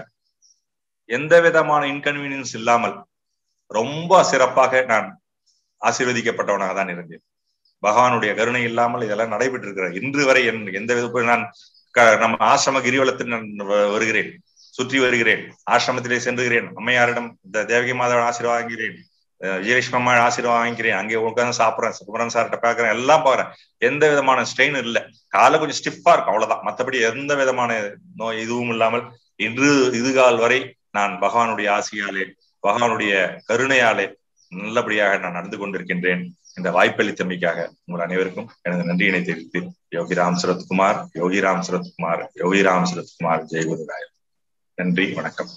எந்த விதமான இன்கன்வீனியன்ஸ் இல்லாமல் ரொம்ப சிறப்பாக நான் ஆசீர்வதிக்கப்பட்டவனாக தான் இருந்தேன். பகவானுடைய கருணை இல்லாமல் இதெல்லாம் நடைபெற்றிருக்கிறார் இன்று வரை என் எந்த வித நான் நம்ம ஆசிரம கிரிவலத்தில் நான் வருகிறேன். சுற்றி வருகிறேன். ஆசிரமத்திலே சென்றுகிறேன். அம்மையாரிடம் இந்த தேவகி மாதாவோட ஆசீர்வாதம் வாங்குகிறேன். விஜயலட்சுமி அம்மா ஆசீர்வாதம் வாங்கிக்கிறேன் அங்கே உட்காந்து சாப்பிட்றேன். சுப்ரன் சார்கிட்ட பாக்குறேன் எல்லாம் பாக்குறேன் எந்த விதமான ஸ்ட்ரெயின் இல்லை. காலை கொஞ்சம் ஸ்டிஃபா இருக்கும். அவ்வளவுதான். மற்றபடி எந்த விதமான நோய் இதுவும் இல்லாமல் இன்று இதுகால் வரை நான் பகவானுடைய ஆசையாலே பகவானுடைய கருணையாலே நல்லபடியாக நான் நடந்து கொண்டிருக்கின்றேன். இந்த வாய்ப்பளித்தமைக்காக உங்கள் அனைவருக்கும் எனது நன்றியினை தெரிவித்து யோகி ராம் சரத்குமார் யோகிராம் சரத்குமார் யோகிராம் சரத்குமார். ஜெயகுருராயர் நன்றி வணக்கம்.